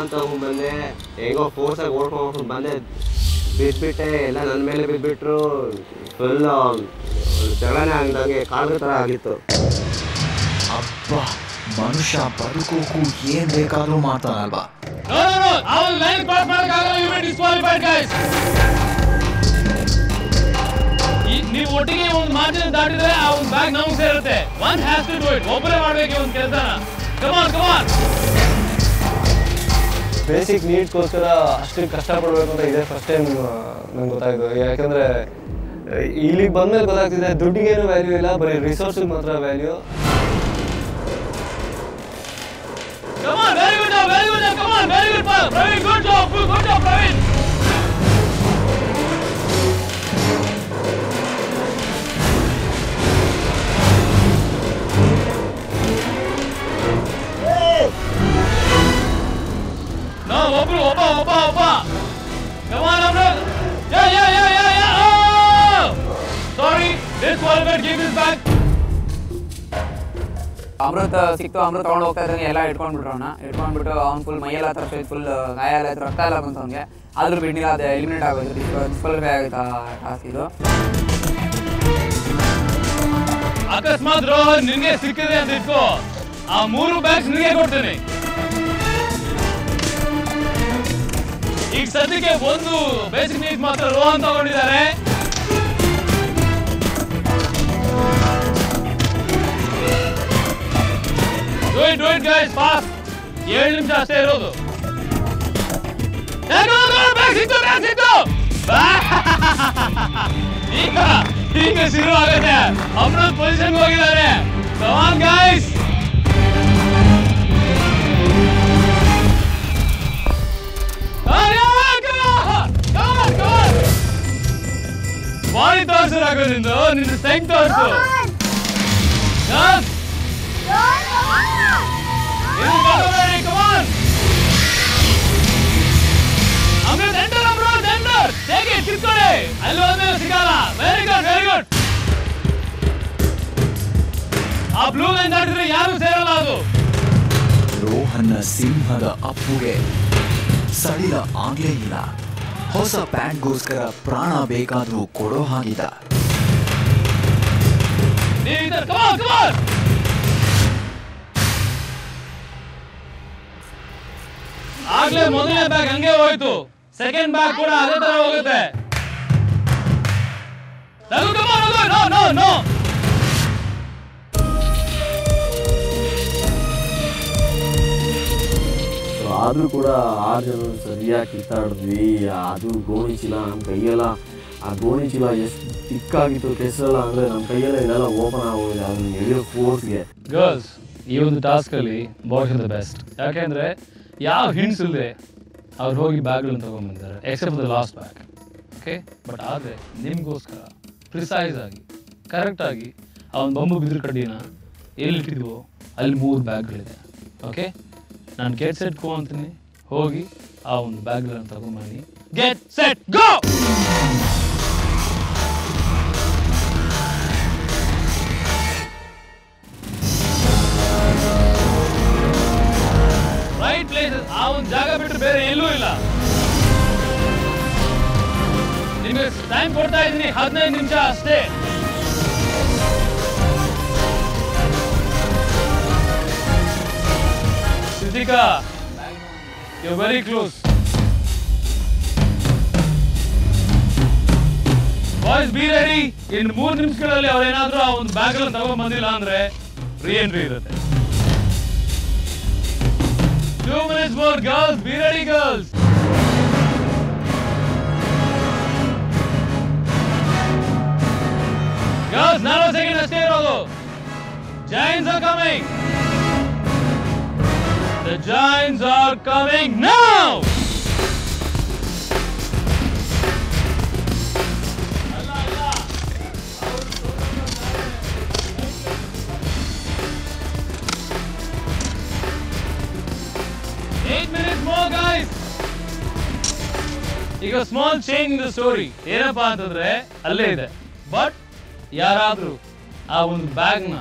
ನಾನು ತಗೊಂಡ್ಬಂದೆ ಹೇಗೋ ಆಗಿ ಓಡ್ಕೊಂಡು ಬಂದೆ. ಬಿದ್ದುಬಿಟ್ಟೆ ಎಲ್ಲ ನನ್ನ ಮೇಲೆ ಬಿದ್ದುಬಿಟ್ರು ಫುಲ್ ಜಗಳನೇ ಆಗಿದಂಗೆ ಕಾಳು ಥರ ಆಗಿತ್ತು. ಅಪ್ಪ ಮನುಷ್ಯ ಬದುಕೋಕು ಏನ್ ಬೇಕಾದ್ರೂ ಗೈಸ್ ನೀವು ಒಟ್ಟಿಗೆ ಒಂದು ಮಾರ್ಜಿನ್ ದಾಟಿದ್ರೆ ಆ ಒಂದು ಬ್ಯಾಗ್ ನಮಗೆ ಸೇರುತ್ತೆ. One has to do it ಒಬ್ಬರೇ ಮಾಡ್ಬೇಕು ಒಂದು ಕೆಲಸನ. ಕಮಾನ್ ಕಮಾನ್ ಬೇಸಿಕ್ ನೀಡ್ಸ್ಗೋಸ್ಕರ ಅಷ್ಟು ಕಷ್ಟಪಡಬೇಕು ಅಂತ ಇದೆ ಫಸ್ಟ್ ಟೈಮ್ ನಂಗೆ ಗೊತ್ತಾಯ್ತು ಯಾಕಂದ್ರೆ ಇಲ್ಲಿಗೆ ಬಂದ್ಮೇಲೆ ಗೊತ್ತಾಗ್ತಿದೆ ದುಡ್ಡಿಗೇನು ವ್ಯಾಲ್ಯೂ ಇಲ್ಲ ಬರೀ ರಿಸೋರ್ಸಿಗೆ ಮಾತ್ರ value come on very good job very good job come on very good Praveen good good job, good job, No, ಒಬ್ರು ಒಬ್ಬ ಒಬ್ಬ ಒಬ್ಬ. Come on Amrit yeah yeah yeah yeah yeah sorry disqualified give this back Amrita ಸಿಕ್ತು ಅಮೃತ ತಗೊಂಡು ಹೋಗ್ತಾ ಇದ್ದಂಗೆ ಎಲ್ಲ ಇಟ್ಕೊಂಡ್ಬಿಟ್ರು ಅವನ್ನ ಇಟ್ಕೊಂಡ್ಬಿಟ್ಟು ಅವ್ನು ಫುಲ್ ಮೈಯೆಲ್ಲ ಹತ್ರ ಫುಲ್ ಗಾಯ ಎಲ್ಲ ಆಯ್ತು ರಕ್ತ ಎಲ್ಲ ಬಂತು ಅವ್ನಿಗೆ. ಆದ್ರೂ ಬಿಡ್ನಿಲ್ಲ ಅದು ಎಲಿಮಿನೇಟ್ ಆಗೋದು ಡಿಸ್ಕ್ವಾಲಿಫೈ ಆಗುತ್ತೆ ಟಾಸ್ಕ್ ಇದು. ಅಕಸ್ಮಾತ್ ರೋಹನ್ ನಿನ್ಗೆ ಸಿಕ್ಕಿದೆ ಅಂತ ಇಟ್ಕೋ. ಆ ಮೂರು ಬ್ಯಾಗ್ಸ್ ನಿನಗೆ ಕೊಡ್ತೇನೆ. ಈಗ ಸದ್ಯಕ್ಕೆ ಒಂದು ಬೇಸಿಕ್ ನೀಡ್ ಮಾತ್ರ ರೋಹನ್ ತಗೊಂಡಿದ್ದಾರೆ. ಏಳು ನಿಮಿಷ ಅಷ್ಟೇ ಇರೋದು. ಈಗ ಈಗ ಶುರು ಆಗುತ್ತೆ. ಅಮೃತ್ ಪೊಸಿಷನ್ ಹೋಗಿದ್ದಾರೆ. ಗೈಸ್ ಬಾಡಿ ತೋರ್ಸು ರಾಘು ನಿಂದು ನಿನ್ನ ಸ್ಟ್ರೆಂಗ್ ತೋರಿಸು ವೆರಿ ಗುಡ್ ಆ ಬ್ಲೂ ಲೈನ್ ದಾಟಿದ್ರೆ ಯಾರು ಸೇರಲ್ಲ ಅದು ರೋಹನ ಸಿಂಹದ ಅಪ್ಪುಗೆ ಸಡಿಲ ಆಗ್ಲೇ ಇಲ್ಲ. ಹೊಸ ಪ್ಯಾಂಟ್ಗೋಸ್ಕರ ಪ್ರಾಣ ಬೇಕಾದರೂ ಕೊಡೋ ಕಮಾನ್ ಆಗ್ಲೇ ಮೊದಲನೇ ಬ್ಯಾಗ್ ಹಂಗೆ ಹೋಯ್ತು. ಸೆಕೆಂಡ್ ಬ್ಯಾಗ್ ಕೂಡ ಅದೇ ತರ ಹೋಗುತ್ತೆ. ಆದರೂ ಕೂಡ ಆರು ಜನ ಸರಿಯಾಗಿ ಕಿತ್ತಾಡಿದ್ವಿ. ಅದು ಗೋಣಿ ಚೀಲ ನಮ್ಮ ಕೈಯೆಲ್ಲ, ಆ ಗೋಣಿ ಚೀಲ ಎಷ್ಟು ತಿಕ್ಕಾಗಿತ್ತು ಕೆಸರೆಲ್ಲ ಅಂದರೆ ನಮ್ಮ ಕೈಯೆಲ್ಲ ಇದೆಲ್ಲ ಓಪನ್ ಆಗೋದಿಲ್ಲ ಅದನ್ನ ಎಳೆಯೋ ಫೋರ್ಸ್ಗೆ ಗರ್ಲ್ಸ್ ಈ ಒಂದು ಟಾಸ್ಕ್ ಅಲ್ಲಿ ಬಾಯ್ಸ್ ದ ಬೆಸ್ಟ್ ಯಾಕೆಂದ್ರೆ ಯಾವ ಹಿಂಟ್ಸ್ ಇಲ್ಲದೆ ಅವ್ರು ಹೋಗಿ ಬ್ಯಾಗ್ಗಳನ್ನು ತಗೊಂಡ್ಬಂದಿದ್ದಾರೆ except the last bag okay but ಆದರೆ ನಿಮಗೋಸ್ಕರ ಪ್ರಿಸೈಸ್ ಆಗಿ ಕರೆಕ್ಟಾಗಿ ಅವನ ಬೊಂಬು ಬಿದಿರು ಕಡ್ಡಿನ ಎಲ್ಲಿಟ್ಟಿದ್ವೋ ಅಲ್ಲಿ ಮೂರು ಬ್ಯಾಗ್ಗಳಿದೆ. ಓಕೆ ನಾನು ಗೆಟ್ ಸೆಟ್ ಗೋ ಅಂತೀನಿ. ಹೋಗಿ ಆ ಒಂದು ಬ್ಯಾಗ್ಗಳನ್ನು ತಗೊಂಬನ್ನಿ get set go right place ಆ ಒಂದು ಜಾಗ ಬಿಟ್ಟರೆ ಬೇರೆ ಎಲ್ಲೂ ಇಲ್ಲ. ನಿಮಗೆ ಟೈಮ್ ಕೊಡ್ತಾ ಇದ್ದೀನಿ ಹದಿನೈದು ನಿಮಿಷ ಅಷ್ಟೇ. Siddiqa you very close boys be ready ಇನ್ನು ಮೂರು ನಿಮಿಷಗಳಲ್ಲಿ ಅವ್ರೇನಾದ್ರೂ ಆ ಒಂದು ಬ್ಯಾಗ್ ಅನ್ನು ತಗೊಂಡ್ ಬಂದಿಲ್ಲ ಅಂದ್ರೆ ರೀ ಎಂಟ್ರಿ ಇರುತ್ತೆ Two minutes more, girls. Be ready, girls. Girls, ನಾಲ್ಕು ಸೆಕೆಂಡ್ ಅಷ್ಟೇ ಇರೋದು Giants are coming. The Giants are coming now! Eight minutes more, ಈಗ small change in the story ಏನಪ್ಪಾ ಅಂತಂದ್ರೆ ಅಲ್ಲೇ ಇದೆ. ಬಟ್ ಯಾರಾದ್ರೂ ಆ ಒಂದು ಬ್ಯಾಗ್ನ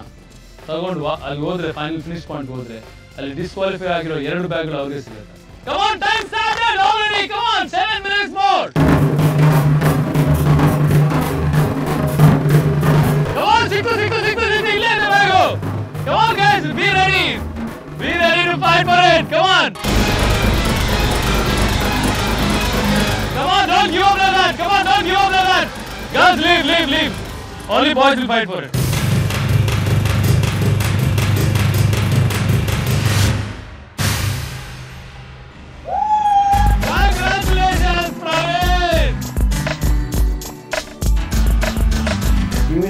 ತಗೊಂಡು ಅಲ್ಲಿ ಹೋದ್ರೆ ಫೈನಲ್ ಫಿನಿಶ್ ಪಾಯಿಂಟ್ ಹೋದ್ರೆ ಅಲ್ಲಿ ಡಿಸ್ಕ್ವಾಲಿಫೈ ಆಗಿರೋ ಎರಡು ಬ್ಯಾಗ್ಗಳು ಅವ್ರಿಗೆ ಸಿಗುತ್ತೆ Come on, time started already. Come on, seven minutes more. Come on, ಸಿಕ್ಕು ಸಿಕ್ಕು ಸಿಕ್ಕು ಸಿಕ್ಕು ಇಲ್ಲೇ ಇದೆ bag Come on, guys, be ready. Be ready to fight for it. Come on. Come on, don't give up like that. Come on, don't give up like that. Girls, leave, leave, leave. Only boys will fight for it.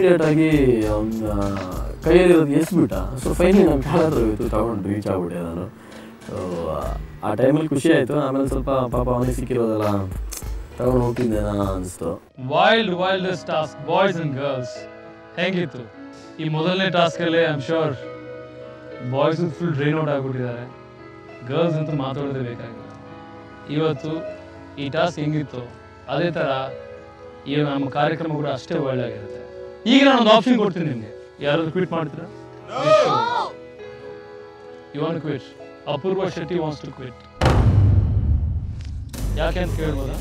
Immediate ಆಗಿ ಅವನ ಕೈಯಲ್ಲಿರೋದು ಎಸ್ಬಿಟ್ಟ. So finally ನಾನು collar ಇತ್ತು ತಗೊಂಡು reach ಆಗ್ಬಿಟ್ಟೆ ನಾನು. So ಆ ಟೈಮಲ್ಲಿ ಖುಷಿ ಆಯಿತು. ಆಮೇಲೆ ಸ್ವಲ್ಪ ಪಾಪ ಅವನಿಗೆ ಸಿಕ್ಕಿರೋದಲ್ಲ ತಗೊಂಡು ಹೋಗ್ತಿದ್ದೇನಾ ಅನಿಸ್ತು. Wild wild task boys and girls ಹೆಂಗಿತ್ತು? ಈ ಮೊದಲನೇ ಟಾಸ್ಕಲ್ಲಿ I am sure boys full drain out ಆಗ್ಬಿಟ್ಟಿದ್ದಾರೆ. Girls ಅಂತೂ ಮಾತಾಡೋದೇ ಬೇಕಾಗಿಲ್ಲ. ಇವತ್ತು ಈ ಟಾಸ್ಕ್ ಹೆಂಗಿತ್ತು, ಅದೇ ಥರ ಈ ನಮ್ಮ ಕಾರ್ಯಕ್ರಮ ಕೂಡ ಅಷ್ಟೇ ಒಳ್ಳೆಯಾಗಿರುತ್ತೆ ಈಗ ನಾನು ಒಂದು ಆಪ್ಷನ್ ಕೊಡ್ತೀನಿ ನಿಮಗೆ. ಯಾರಾದ್ರೂ ಕ್ವಿಟ್ ಮಾಡ್ತೀರಾ? You want quit Apoorva Shetty wants to quit ಯಾಕೆ ಅಂತ ಕೇಳ್ಬೋದಾ?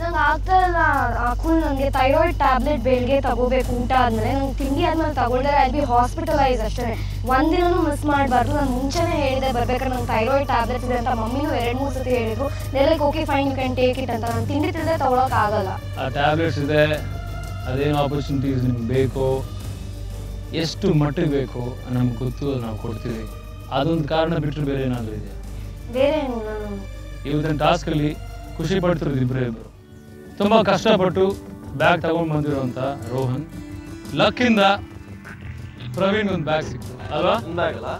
ನಂಗೆ ಆಗ್ತಾ ಇಲ್ಲ. ಅಕುಲ್ ನನಗೆ ಥೈರಾಯ್ಡ್ ಟ್ಯಾಬ್ಲೆಟ್ ಬೆಳಿಗ್ಗೆ ತಗೋಬೇಕು ಊಟ ಆದ್ಮೇಲೆ ನಂಗೆ ತಿಂಡಿ ಆದ್ಮೇಲೆ ತಗೊಂಡ್ರೆ ಅಲ್ಲಿ ಬಿ ಹಾಸ್ಪಿಟಲೈಸ್ ಅಷ್ಟೇ. ಒಂದಿನೂ ಮಿಸ್ ಮಾಡಬಾರ್ದು. ನಾನು ಮುಂಚೆನೇ ಹೇಳಿದೆ ಬರ್ಬೇಕಾದ್ರೆ ನಂಗೆ ಥೈರಾಯ್ಡ್ ಟ್ಯಾಬ್ಲೆಟ್ ಇದೆ ಅಂತ ಮಮ್ಮಿನೂ ಎರಡು ಮೂರು ಸತಿ ಹೇಳಿದ್ರು. Like okay fine you can take it ಅಂತ. ನಾನು ತಿಂಡಿ ತಿಂದರೆ ತಗೊಳಕ್ ಆಗಲ್ಲ. ಆ ಟ್ಯಾಬ್ಲೆಟ್ಸ್ ಇದೆ. ಅದೇನು ಆಪರ್ಚುನಿಟೀಸ್ ನಿಮ್ಗೆ ಬೇಕೋ ಎಷ್ಟು ಮಟ್ಟಿಗೆ ಬೇಕೋ ನಮ್ಗೆ ಗೊತ್ತು ಅದು ನಾವು ಕೊಡ್ತೀವಿ. ಅದೊಂದು ಕಾರಣ ಬಿಟ್ಟರೆ ಬೇರೆ ಏನಾದರೂ ಇದೆ ಇವತ್ತಿನ ಟಾಸ್ಕಲ್ಲಿ ಖುಷಿ ಪಡ್ತಿರೋದು ಇಬ್ಬರೇ ಇಬ್ಬರು ತುಂಬ ಕಷ್ಟಪಟ್ಟು ಬ್ಯಾಗ್ ತಗೊಂಡು ಬಂದಿರುವಂತ ರೋಹನ್. ಲಕ್ಕಿಂದ ಪ್ರವೀಣ್ ಒಂದು ಬ್ಯಾಗ್ ಸಿಕ್ತು. ಅಲ್ವಾ? ಅಂದಾಗಲ್ಲ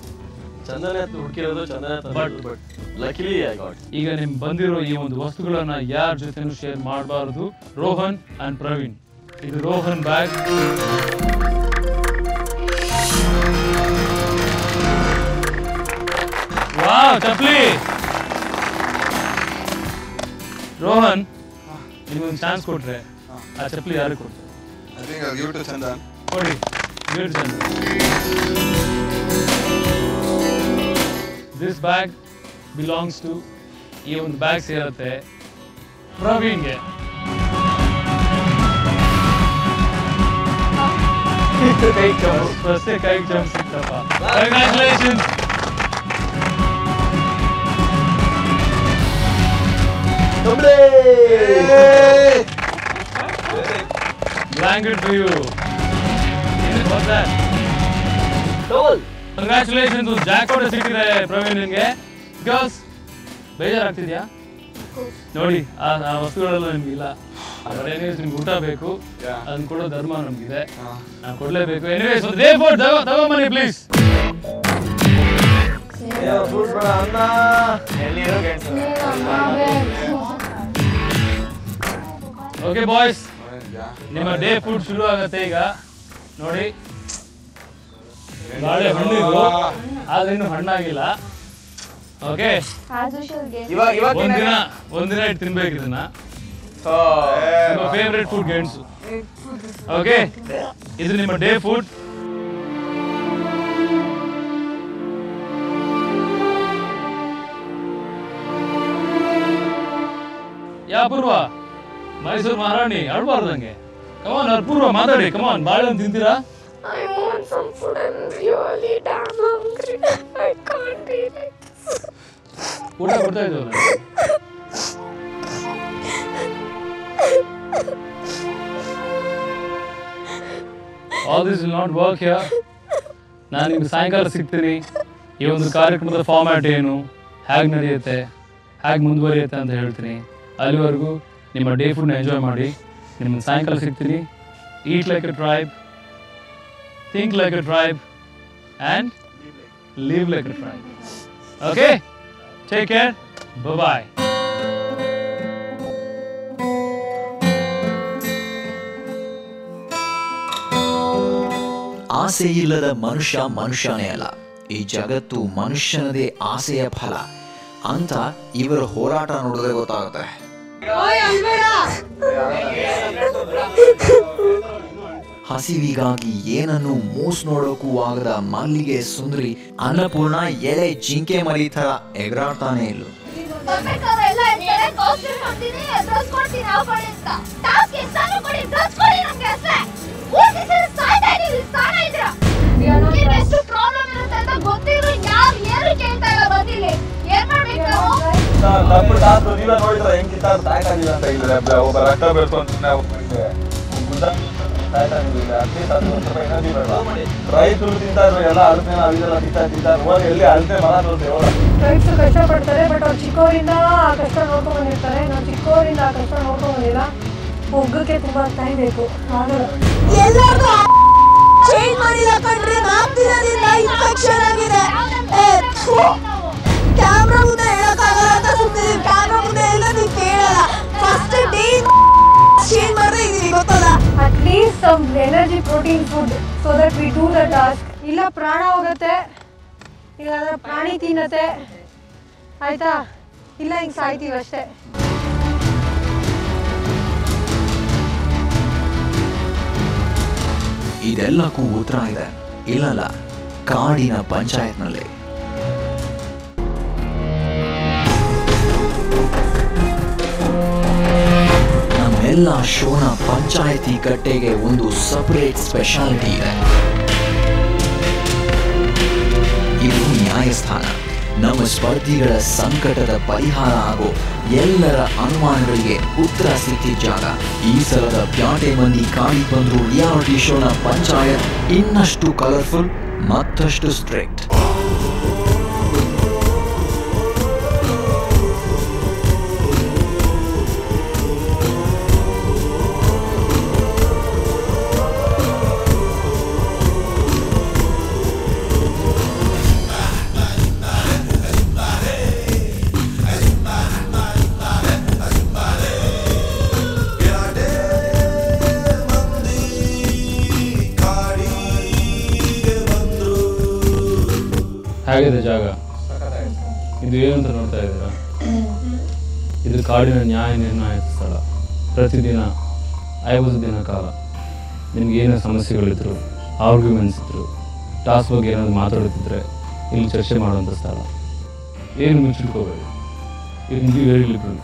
ಚಂದನೆ ಹತ್ರ ಹುಡುಕಿರೋದು ಚಂದನೆ but but luckily I got ಈಗ ನಿಮ್ಗೆ ಬಂದಿರೋ ಈ ಒಂದು ವಸ್ತುಗಳನ್ನ ಯಾರ ಜೊತೆನೂ ಶೇರ್ ಮಾಡಬಾರ್ದು. ರೋಹನ್ ಅಂಡ್ ಪ್ರವೀಣ್. ಇದು ರೋಹನ್ ಬ್ಯಾಗ್ ವಾವ್ ಚಪ್ಲಿ ರೋಹನ್ ನಿಮ್ಗೊಂದು ಚಾನ್ಸ್ ಕೊಟ್ರೆ ಆ ಚಪ್ಲಿ ಯಾರಿಗೆ ಕೊಡ್ತಾರೆ I think I'll give it to Chandan. ಕೊಡಿ Good ಚಂದ ದಿಸ್ ಬ್ಯಾಗ್ ಬಿಲಾಂಗ್ಸ್ ಟು ಈ ಒಂದು ಬ್ಯಾಗ್ ಸೇರುತ್ತೆ ಪ್ರವೀಣ್ಗೆ ಕೈ ಚಂಪ್ ಫಸ್ಟೇ ಕೈ ಚಂಪ್ ಸಿಕ್ತಪ್ಪ congratulations Blanket for you. What's that? Congratulations jackpot ಸಿಕ್ಕಿದೆ ಪ್ರವೀಣ್ ನಿನ್ಗೆ ಗರ್ಲ್ಸ್ ಬೇಜಾರಾಗ್ತಿದ್ಯಾ? ನೋಡಿ ಆ ಆ ವಸ್ತುಗಳೆಲ್ಲ ನಿಮ್ಗಿಲ್ಲ. ಎನಿವೇಸ್ ನಿಮ್ಗೆ ಊಟ ಬೇಕು. ಅದನ್ನ ಕೊಡೋ ಧರ್ಮ ನಮ್ಗಿದೆ. ನಾವು ಕೊಡ್ಲೇಬೇಕು. Anyways four please okay boys ನಿಮ್ಮ ಡೇ ಫುಡ್ ಶುರು ಆಗತ್ತೆ ಈಗ. ನೋಡಿ. ಬಾಳೆ ಹಣ್ಣು ಇದು ಆದ್ರೆ ಇನ್ನು ಹಣ್ಣಾಗಿಲ್ಲ. ಓಕೆ. ಇವಾಗ ಇವಾಗ ಒಂದಿನ ಒಂದಿನ ಇಟ್ಟು ತಿನ್ಬೇಕು ಇದನ್ನ. ನಿಮ್ಮ ಫೇವ್ರೆಟ್ ಫುಡ್ ಗೆಣಸು ಓಕೆ. ಇದು ನಿಮ್ಮ ಡೇ ಫುಡ್ ಯಾ ಪೂರ್ವ? ಮೈಸೂರು ಮಹಾರಾಣಿ ಅಳ್ಬಾರ್ದಂಗೆ ಕಮಾನ್ ಅರ್ಪೂರ್ವ ಮಾತಾಡಿ. ಕಮಾನ್ ಬಾಳೆ ತಿಂತೀರಾ? I want some food. and really damn hungry. I can't eat it. ಊಟ ಕೊಡ್ತಾ ಇದ್ದೀವಲ್ಲ all this will not work here ನಾನು ನಿಮ್ಗೆ ಸಾಯಂಕಾಲ ಸಿಗ್ತೀನಿ. ಈ ಒಂದು ಕಾರ್ಯಕ್ರಮದ ಫಾರ್ಮ್ಯಾಟ್ ಏನು? ಹೇಗೆ ನಡೆಯುತ್ತೆ? ಹೇಗೆ ಮುಂದುವರಿಯುತ್ತೆ ಅಂತ ಹೇಳ್ತೀನಿ. ಅಲ್ಲಿವರೆಗೂ ನಿಮ್ಮ ಡೇ ಫುಡ್ನ ಎಂಜಾಯ್ ಮಾಡಿ. ನಿಮ್ಗೆ ಸಾಯಂಕಾಲ ಸಿಗ್ತೀನಿ. Eat like a tribe think like a tribe and live like a tribe okay Take care. Bye bye. ಆಸೆ ಇಲ್ಲದ ಮನುಷ್ಯ ಮನುಷ್ಯನೇ ಅಲ್ಲ. ಈ ಜಗತ್ತು ಮನುಷ್ಯನದೇ ಆಸೆಯ ಫಲ. ಅಂತ ಇವರ ಹೋರಾಟ ನೋಡಿದ್ರೆ ಗೊತ್ತಾಗುತ್ತೆ. ಹಸಿವಿಗಾಗಿ ಏನನ್ನು ಮೂಸ್ ನೋಡೋಕ್ಕೂ ಆಗದ ಮಲ್ಲಿಗೆ ಸುಂದರಿ ಅನ್ನಪೂರ್ಣ ಎಳೆ ಜಿಂಕೆ ಮರಿ ಥರ ಎಗರಾಡ್ತಾನೆ ಇಲ್ಲ. ತಪ್ಪು ಟಾಸ್ ನೀವೇ? ನೋಡಿದ್ರ ಹೆಂಗ್ ಕಿತ್ತಾಡ್ ಸಾಯ್ತಾಗಿಲ್ಲ ಅಂತ ಇದ್ರೆ ಒಬ್ಬ ರಕ್ತ ಬೆಳ್ಕೊಂಡು ಗುಡ್ಡ ಬೇಡ ರೈತರು ತಿಂತಾರು ಎಲ್ಲ ಅಳತೆ ತಿಂತಾ ಎಲ್ಲಿ ಅಳತೆ ಮರ ರೈತರು ಕಷ್ಟಪಡ್ತಾರೆ ಬಟ್ ಅವ್ರು ಚಿಕ್ಕವರಿಂದ ಆ ಕಷ್ಟ ನೋಡ್ಕೊಂಡು ಬಂದಿರ್ತಾರೆ. ನಾವು ಚಿಕ್ಕವರಿಂದ ಆ ಕಷ್ಟ ನೋಡ್ಕೊಂಡು ಬಂದಿಲ್ಲ. ಒಗ್ಗಕ್ಕೆ ತುಂಬಾ ಟೈಮ್ ಬೇಕು. ಕ್ಯಾಮ್ರಾ ಮುಂದೆ ಅಂತ ಸುಮ್ಮನೆ ಮುಂದೆ ಎಲ್ಲ ಕೇಳಲ್ಲ. ಫಸ್ಟ್ ಡೇ ಚೇಂಜ್ ಮಾಡ್ತಾ ಇದೀವಿ ಗೊತ್ತಲ್ಲ? At least some energy protein food so that we do the task ಇಲ್ಲ ಪ್ರಾಣ ಹೋಗುತ್ತೆ. ಇಲ್ಲಾಂದ್ರೆ ಪ್ರಾಣಿ ತಿನ್ನತ್ತೆ. ಆಯ್ತಾ? ಇಲ್ಲ ಹಿಂಗೆ ಸಾಯ್ತೀವಿ ಅಷ್ಟೇ. ಇದೆಲ್ಲಕ್ಕೂ ಉತ್ತರ ಇದೆ. ಇಲ್ಲಲ್ಲ ಕಾಡಿನ ಪಂಚಾಯತ್ನಲ್ಲಿ. ನಮ್ಮೆಲ್ಲ ಶೋನ ಪಂಚಾಯತಿ ಕಟ್ಟೆಗೆ ಒಂದು ಸಪರೇಟ್ ಸ್ಪೆಷಾಲಿಟಿ ಇದೆ. ಇದು ನ್ಯಾಯಸ್ಥಾನ. ನಮ್ಮ ಸ್ಪರ್ಧಿಗಳ ಸಂಕಟದ ಪರಿಹಾರ ಹಾಗೂ ಎಲ್ಲರ ಅನುಮಾನಗಳಿಗೆ ಉತ್ತರ ಸಿಕ್ಕಿ ಜಾಗ. ಈ ಸಲದ ಪ್ಯಾಟೆ ಮಂದಿ ಕಾಡಿ ಬಂದ್ರು ರಿಯಾಲಿಟಿ ಶೋನ ಪಂಚಾಯತ್ ಇನ್ನಷ್ಟು ಕಲರ್ಫುಲ್ ಮತ್ತಷ್ಟು ಸ್ಟ್ರಿಕ್ಟ್ ಕಾಡಿನ ನ್ಯಾಯ ನಿರ್ಣಾಯ ಸ್ಥಳ ಪ್ರತಿದಿನ, ಐವತ್ತು ದಿನ ಕಾಲ ನಿಮ್ಗೆ ಏನೇ ಸಮಸ್ಯೆಗಳಿದ್ರು ಆರ್ಗ್ಯುಮೆಂಟ್ಸ್ ಇದ್ರು ಟಾಸ್ ಬಗ್ಗೆ ಏನಾದ್ರು ಮಾತಾಡುತ್ತಿದ್ರೆ ಇಲ್ಲಿ ಚರ್ಚೆ ಮಾಡುವಂಥ ಸ್ಥಳ. ಏನು ಮುಚ್ಚಿಟ್ಕೋಬೇಡಿ. ಇದು ನೀವು ಲಿಬರಲ್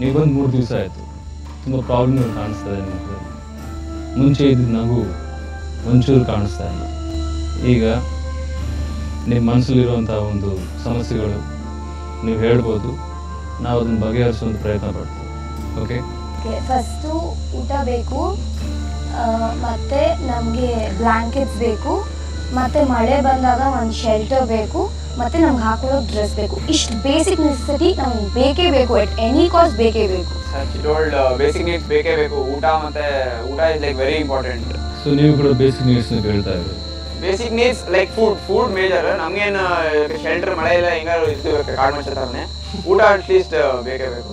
ನೀವು ಬಂದು ಮೂರು ದಿವಸ ಆಯಿತು. ತುಂಬ ಪ್ರಾಬ್ಲಮ್ ಕಾಣಿಸ್ತಾ ಇದೆ ನಿಮಗೆ. ಮುಂಚೆ ಇದ್ದಿದ್ದ ನಗು ಒಂಚೂರು ಕಾಣಿಸ್ತಾ ಇಲ್ಲ. ಈಗ ನಿಮ್ಮ ಮನಸ್ಸಲ್ಲಿರುವಂಥ ಒಂದು ಸಮಸ್ಯೆಗಳು ನೀವು ಹೇಳ್ಬೋದು. ನಾವು ಅದನ್ನ ಬಗೆಹರಿಸುವಂಥ ಪ್ರಯತ್ನ ಪಡ್ತೀವಿ. ಓಕೆ ಫಸ್ಟು ಊಟ ಬೇಕು ಮತ್ತೆ ನಮಗೆ ಬ್ಲ್ಯಾಂಕೆಟ್ಸ್ ಬೇಕು ಮತ್ತೆ ಮಳೆ ಬಂದಾಗ ಒಂದು ಶೆಲ್ಟರ್ ಬೇಕು ಮತ್ತೆ ನಮ್ಗೆ ಹಾಕೊಳ್ಳೋ ಡ್ರೆಸ್ ಬೇಕು. ಇಷ್ಟು ಬೇಸಿಕ್ ನೆಸೆಸಿಟಿ ನಮ್ಗೆ ಬೇಕೇ ಬೇಕು ಎಟ್ ಎನಿ ಕಾಸ್ಟ್ ಬೇಕೇ ಬೇಕು. ಬೇಸಿಕ್ ನೀಡ್ಸ್ ಬೇಕೇ ಬೇಕು. ಊಟ ಮತ್ತೆ ಊಟ is like very important so ನೀವು ಕೂಡ ಬೇಸಿಕ್ ನೀಡ್ಸ್ ಹೇಳ್ತಾ ಇದ್ದೀರಿ basic needs like food food major ನಮ್ಗೇನು ಶೆಲ್ಟರ್ ಮಳೆ ಇಲ್ಲ ಹೆಂಗಾರು ಇರ್ತೀವಿ ಕಾಡ್ ಥರನೇ ಊಟ ಅಟ್ಲೀಸ್ಟ್ ಬೇಕೇ. ಬೇಕು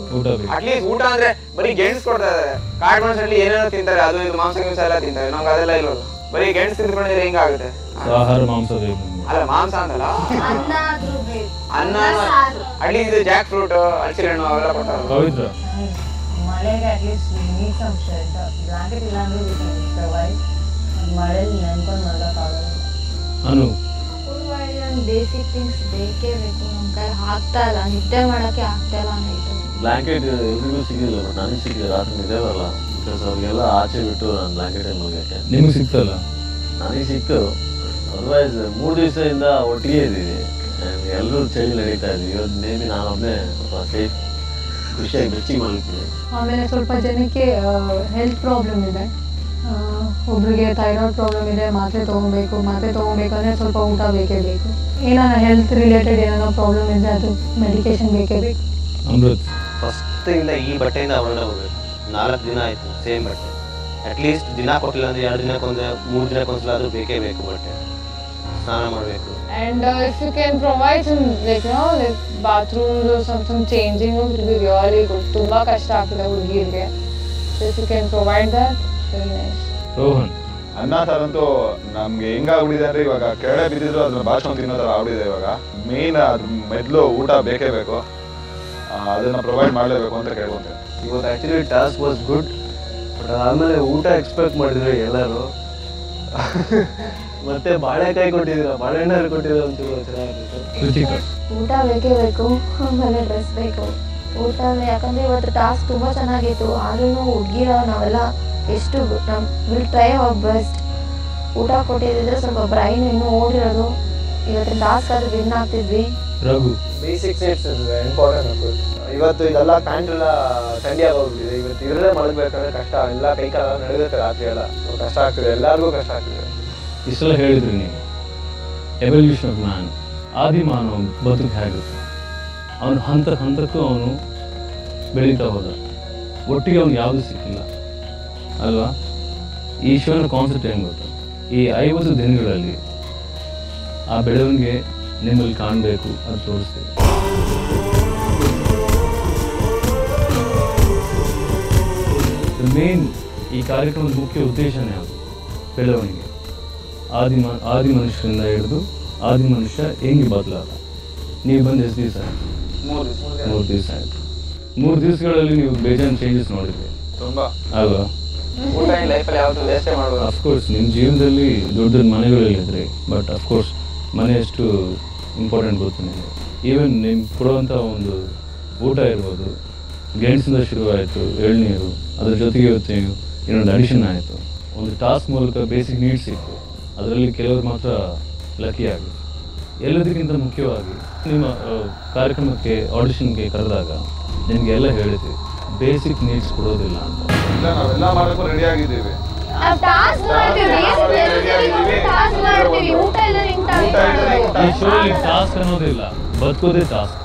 ಅಟ್ಲೀಸ್ಟ್ ಊಟ ಅಂದ್ರೆ ಬರೀ ಗೆಣ್ಸ್ ಕೊಡ್ತಾ ಇದಾರೆ. ಕಾಡು ಮನುಷ್ಯರಲ್ಲಿ ಏನೇನೋ ತಿಂತಾರೆ ಅದು ಇದು ಮಾಂಸ ಗಿಂಸ ಎಲ್ಲ ತಿಂತಾರೆ. ನಮ್ಗೆ ಅದೆಲ್ಲ ಇಲ್ವಲ್ಲ ಬರೀ ಗೆಣ್ಸ್ ತಿಂದ್ಕೊಂಡಿದ್ರೆ ಹೆಂಗಾಗುತ್ತೆ ಆಹಾರ ಮಾಂಸ ಅಲ್ಲ ಮಾಂಸ ಅಂತಲ್ಲ ಅನ್ನ ಅಟ್ಲೀಸ್ಟ್ ಇದು ಜಾಕ್ ಫ್ರೂಟ್ ಹಸಿರು ಹಣ್ಣು ಅವೆಲ್ಲ ಕೊಡ್ತಾರೆ. ಮಳೆಗೆ at least need some shelter blanket ಇಲ್ಲ ಅಂದ್ರೆ ಮಳೆಯಲ್ಲಿ ನೆನ್ಕೊಂಡು ಮಲಗೋಕ್ಕಾಗಲ್ಲ ಅನು. ಬೇಸಿಕ್ ಥಿಂಗ್ಸ್ ಬೇಕೇ ಬೇಕು. ನಮ್ಮ ಕೈ ಆಗ್ತಾ ಇಲ್ಲ. ನಿದ್ದೆ ಮಾಡೋಕ್ಕೆ ಆಗ್ತಾ ಇಲ್ಲ ನೈಟು. ಬ್ಲ್ಯಾಂಕೆಟ್ ಎಲ್ರಿಗೂ ಸಿಗಿಲ್ಲ ಬಟ್ ನನಗೆ ಸಿಕ್ಕಿದೆ ರಾತ್ರಿ ನಿದ್ದೆ ಬರಲ್ಲ. ಬಿಕಾಸ್ ಅವ್ರಿಗೆಲ್ಲ ಆಚೆ ಬಿಟ್ಟು ನಾನು ಬ್ಲ್ಯಾಂಕೆಟಲ್ಲಿ ಮಲಗಕ್ಕೆ ನಿಮ್ಗೆ ಸಿಗ್ತಲ್ಲ ನನಗೆ ಸಿಕ್ತು. ಅದರ್ವೈಸ್ ಮೂರು ದಿವಸದಿಂದ ಒಟ್ಟಿಗೆ ಇದ್ದೀವಿ. ಎಲ್ಲರೂ ಚಳಿ ನಡೀತಾ ಇದ್ವಿ ಇವತ್ತು ಮೇಬಿ ನಾನೊಬ್ಬನೇ ಸ್ವಲ್ಪ ಸೇಫ್ ಖುಷಿಯಾಗಿ ಬೆಚ್ಚಿಗೆ ಮಲಗ್ತೀನಿ ಆಮೇಲೆ ಸ್ವಲ್ಪ ಜನಕ್ಕೆ ಹೆಲ್ತ್ ಪ್ರಾಬ್ಲಮ್ ಇದೆ. ಒಬ್ರಿಗೆ ಥೈರಾಯ್ಡ್ ಪ್ರಾಬ್ಲಮ್ ಇದೆ ಮಾತ್ರೆ ತೊಗೊಬೇಕು ಮಾತ್ರೆ ತೊಗೊಬೇಕಂದ್ರೆ ಸ್ವಲ್ಪ ಊಟ ಬೇಕೇ ಬೇಕು. ಏನಾರ ಹೆಲ್ತ್ ರಿಲೇಟೆಡ್ ಏನಾರ ಪ್ರಾಬ್ಲಮ್ ಇದೆ ಅದು ಮೆಡಿಕೇಶನ್ ಬೇಕೇ ಬೇಕು. ಅಮೃತ್. ಫಸ್ಟ್ ಇಂದ ಈ ಬಟ್ಟೆಯಿಂದ ಹೋಗ್ಬೇಕು ನಾಲ್ಕು ದಿನ ಆಯ್ತು ಸೇಮ್ ಬಟ್ಟೆ. ಅಟ್ಲೀಸ್ಟ್ ದಿನ ಕೊಟ್ಟಿಲ್ಲ ಅಂದ್ರೆ ಎರಡು ದಿನಕ್ಕೊಂದು ಮೂರು ದಿನಕ್ಕೊಂದ್ಸಲ ಆದ್ರೂ ಬೇಕೇ ಬೇಕು ಬಟ್ಟೆ. ಸ್ನಾನ ಮಾಡಬೇಕು. And if you can provide some like no like bathrooms some bathrooms changing will be really good. ತುಂಬಾ ಕಷ್ಟ ಆಗ್ತದೆ ಹುಡುಗಿರಿಗೆ. So if you can provide that very nice Rohan. ಅನ್ನ ಸಾರಂತೂ ನಮ್ಗೆ ಹೆಂಗಾಗ್ಬಿಟ್ಟಿದೆ ಅಂದ್ರೆ ಇವಾಗ ಕೆಳಗಡೆ ಬಿದ್ದಿದ್ರು ಅದನ್ನ ಬಾಚ್ಕೊಂಡು ತಿನ್ನೋ ತರ ಆಗ್ಬಿಟ್ಟಿದೆ ಇವಾಗ. ಮೇನ್ ಅದ್ ಮೊದಲು ಊಟ ಬೇಕೇ ಬೇಕು. ಅದನ್ನ ಪ್ರೊವೈಡ್ ಮಾಡಲೇಬೇಕು ಅಂತ ಕೇಳ್ಕೊಂತೀವಿ ಇವತ್ತು actually task was good but ಆಮೇಲೆ ಊಟ ಎಕ್ಸ್ಪೆಕ್ಟ್ ಮಾಡಿದ್ರು ಎಲ್ಲರೂ. ಮತ್ತೆ ಬಾಳೆಕಾಯಿ ಕೊಟ್ಟಿದ್ರು ಬಾಳೆಹಣ್ಣು ಕೊಟ್ಟಿದ್ರು ಒಂಚೂರು ಚೆನ್ನಾಗಿರುತ್ತೆ. ಊಟ ಬೇಕೇ ಬೇಕು ಆಮೇಲೆ ಡ್ರೆಸ್ ಬೇಕು. ಊಟ ಯಾಕಂದ್ರೆ ಇವತ್ತು ಟಾಸ್ಕ್ ತುಂಬ ಚೆನ್ನಾಗಿತ್ತು ಆದ್ರೂ ಹುಡುಗಿರ ನಾವೆಲ್ಲ ಎಷ್ಟು ನಮ್ ವಿಲ್ ಟ್ರೈ ಅವರ್ ಬೆಸ್ಟ್ ಊಟ ಕೊಟ್ಟಿದ್ರೆ ಸ್ವಲ್ಪ ಬ್ರೈನ್ ಇನ್ನೂ ಓಡಿರೋದು. ಇವತ್ತಿನ ಟಾಸ್ಕ್ ಆದ್ರೆ ವಿನ್ ಆಗ್ತಿದ್ವಿ. ರಘು. ಬೇಸಿಕ್ ಸೆಟ್ಸ್ ಇಂಪಾರ್ಟೆಂಟ್ ಅನ್ಬೋದು ಇವತ್ತು ಇದೆಲ್ಲ ಪ್ಯಾಂಟ್ ಎಲ್ಲ ಥಂಡಿ ಆಗೋಗ್ಬಿಟ್ಟಿದೆ ಇವತ್ತು ಇರಲೇ ಮಲಗಬೇಕಾದ್ರೆ ಕಷ್ಟ. ಎಲ್ಲ ಕೈ ಕಾಲ ನಡೆಯುತ್ತೆ ರಾತ್ರಿ ಎಲ್ಲ. ಕಷ್ಟ ಆಗ್ತಿದೆ. ಎಲ್ಲರಿಗೂ ಕಷ್ಟ ಆಗ್ತಿದೆ. ಇಷ್ಟೆಲ್ಲ ಹೇಳಿದ್ರಿ ನೀವು. ಎವಲ್ಯೂಷನ್ ಆಫ್ ಮ್ಯಾನ್ ಆದಿ ಮಾನವ ಬದುಕು ಹೇಗಿರುತ್ತೆ? ಅವನು ಹಂತ ಹಂತಕ್ಕೂ ಅವನು ಬೆಳೀತಾ ಹೋದ. ಒಟ್ಟಿಗೆ ಅವ್ನು ಯಾವುದು ಸಿಕ್ಕಿಲ್ಲ. ಅಲ್ವಾ? ಈಶ್ವರನ ಕಾನ್ಸೆಪ್ಟ್ ಏನು ಗೊತ್ತಾ? ಈ ಐವತ್ತು ದಿನಗಳಲ್ಲಿ ಆ ಬೆಳವಣಿಗೆ ನಿಮ್ಮಲ್ಲಿ ಕಾಣಬೇಕು ಅದು ತೋರಿಸ್ತೇವೆ ಮೇನ್ ಈ ಕಾರ್ಯಕ್ರಮದ ಮುಖ್ಯ ಉದ್ದೇಶನೇ ಅದು, ಬೆಳವಣಿಗೆ. ಆದಿ ಆದಿ ಮನುಷ್ಯರಿಂದ ಹಿಡಿದು ಆದಿ ಮನುಷ್ಯ ಹೆಂಗೆ ಬದಲಾದ? ನೀವು ಬಂದು ಎಷ್ಟು ದಿವಸ ಮೂರು ದಿವಸ. ಮೂರು ದಿವಸ ಆಯ್ತು. ಮೂರು ದಿವಸಗಳಲ್ಲಿ ನೀವು ಬೇಜಾನ್ ಚೇಂಜಸ್ ನೋಡಿದ್ರಿ. ತುಂಬಾ. ಅಲ್ವಾ? ಅಫ್ಕೋರ್ಸ್ ನಿಮ್ಮ ಜೀವನದಲ್ಲಿ ದೊಡ್ಡ ದೊಡ್ಡ ಮನೆಗಳಲ್ಲಿದ್ರಿ ಬಟ್ ಅಫ್ಕೋರ್ಸ್ ಮನೆ ಎಷ್ಟು ಇಂಪಾರ್ಟೆಂಟ್ ಗೊತ್ತು ನಿಮಗೆ. ಈವನ್ ನಿಮ್ಮ ಕೊಡುವಂಥ ಒಂದು ಊಟ ಇರ್ಬೋದು ಗೆಣಸಿಂದ ಶುರುವಾಯಿತು ಎಳ್ನೀರು ಅದ್ರ ಜೊತೆಗೆ ಇವತ್ತು ಇನ್ನೊಂದು ಅಡಿಷನ್ ಆಯಿತು. ಒಂದು ಟಾಸ್ಕ್ ಮೂಲಕ ಬೇಸಿಕ್ ನೀಡ್ಸ್ ಇತ್ತು. ಅದರಲ್ಲಿ ಕೆಲವರು ಮಾತ್ರ ಲಕ್ಕಿ ಆಗಿ. ಎಲ್ಲದಕ್ಕಿಂತ ಮುಖ್ಯವಾಗಿ ನಿಮ್ಮ ಕಾರ್ಯಕ್ರಮಕ್ಕೆ ಆಡಿಷನ್ಗೆ ಕರೆದಾಗ ನಿಮಗೆ ಎಲ್ಲ ಹೇಳಿದ್ವಿ. ಬೇಸಿಕ್ ನೀಡ್ಸ್ ಕೊಡೋದಿಲ್ಲ ಅಂತ. ಇಲ್ಲ ನಾವೆಲ್ಲ ಮಾಡೋಕ್ಕೂ ರೆಡಿ ಆಗಿದ್ದೀವಿ. ಈ ಶೋಲಿ ಟಾಸ್ಕ್ ಅನ್ನೋದಿಲ್ಲ. ಬದುಕೋದೇ ಟಾಸ್ಕ್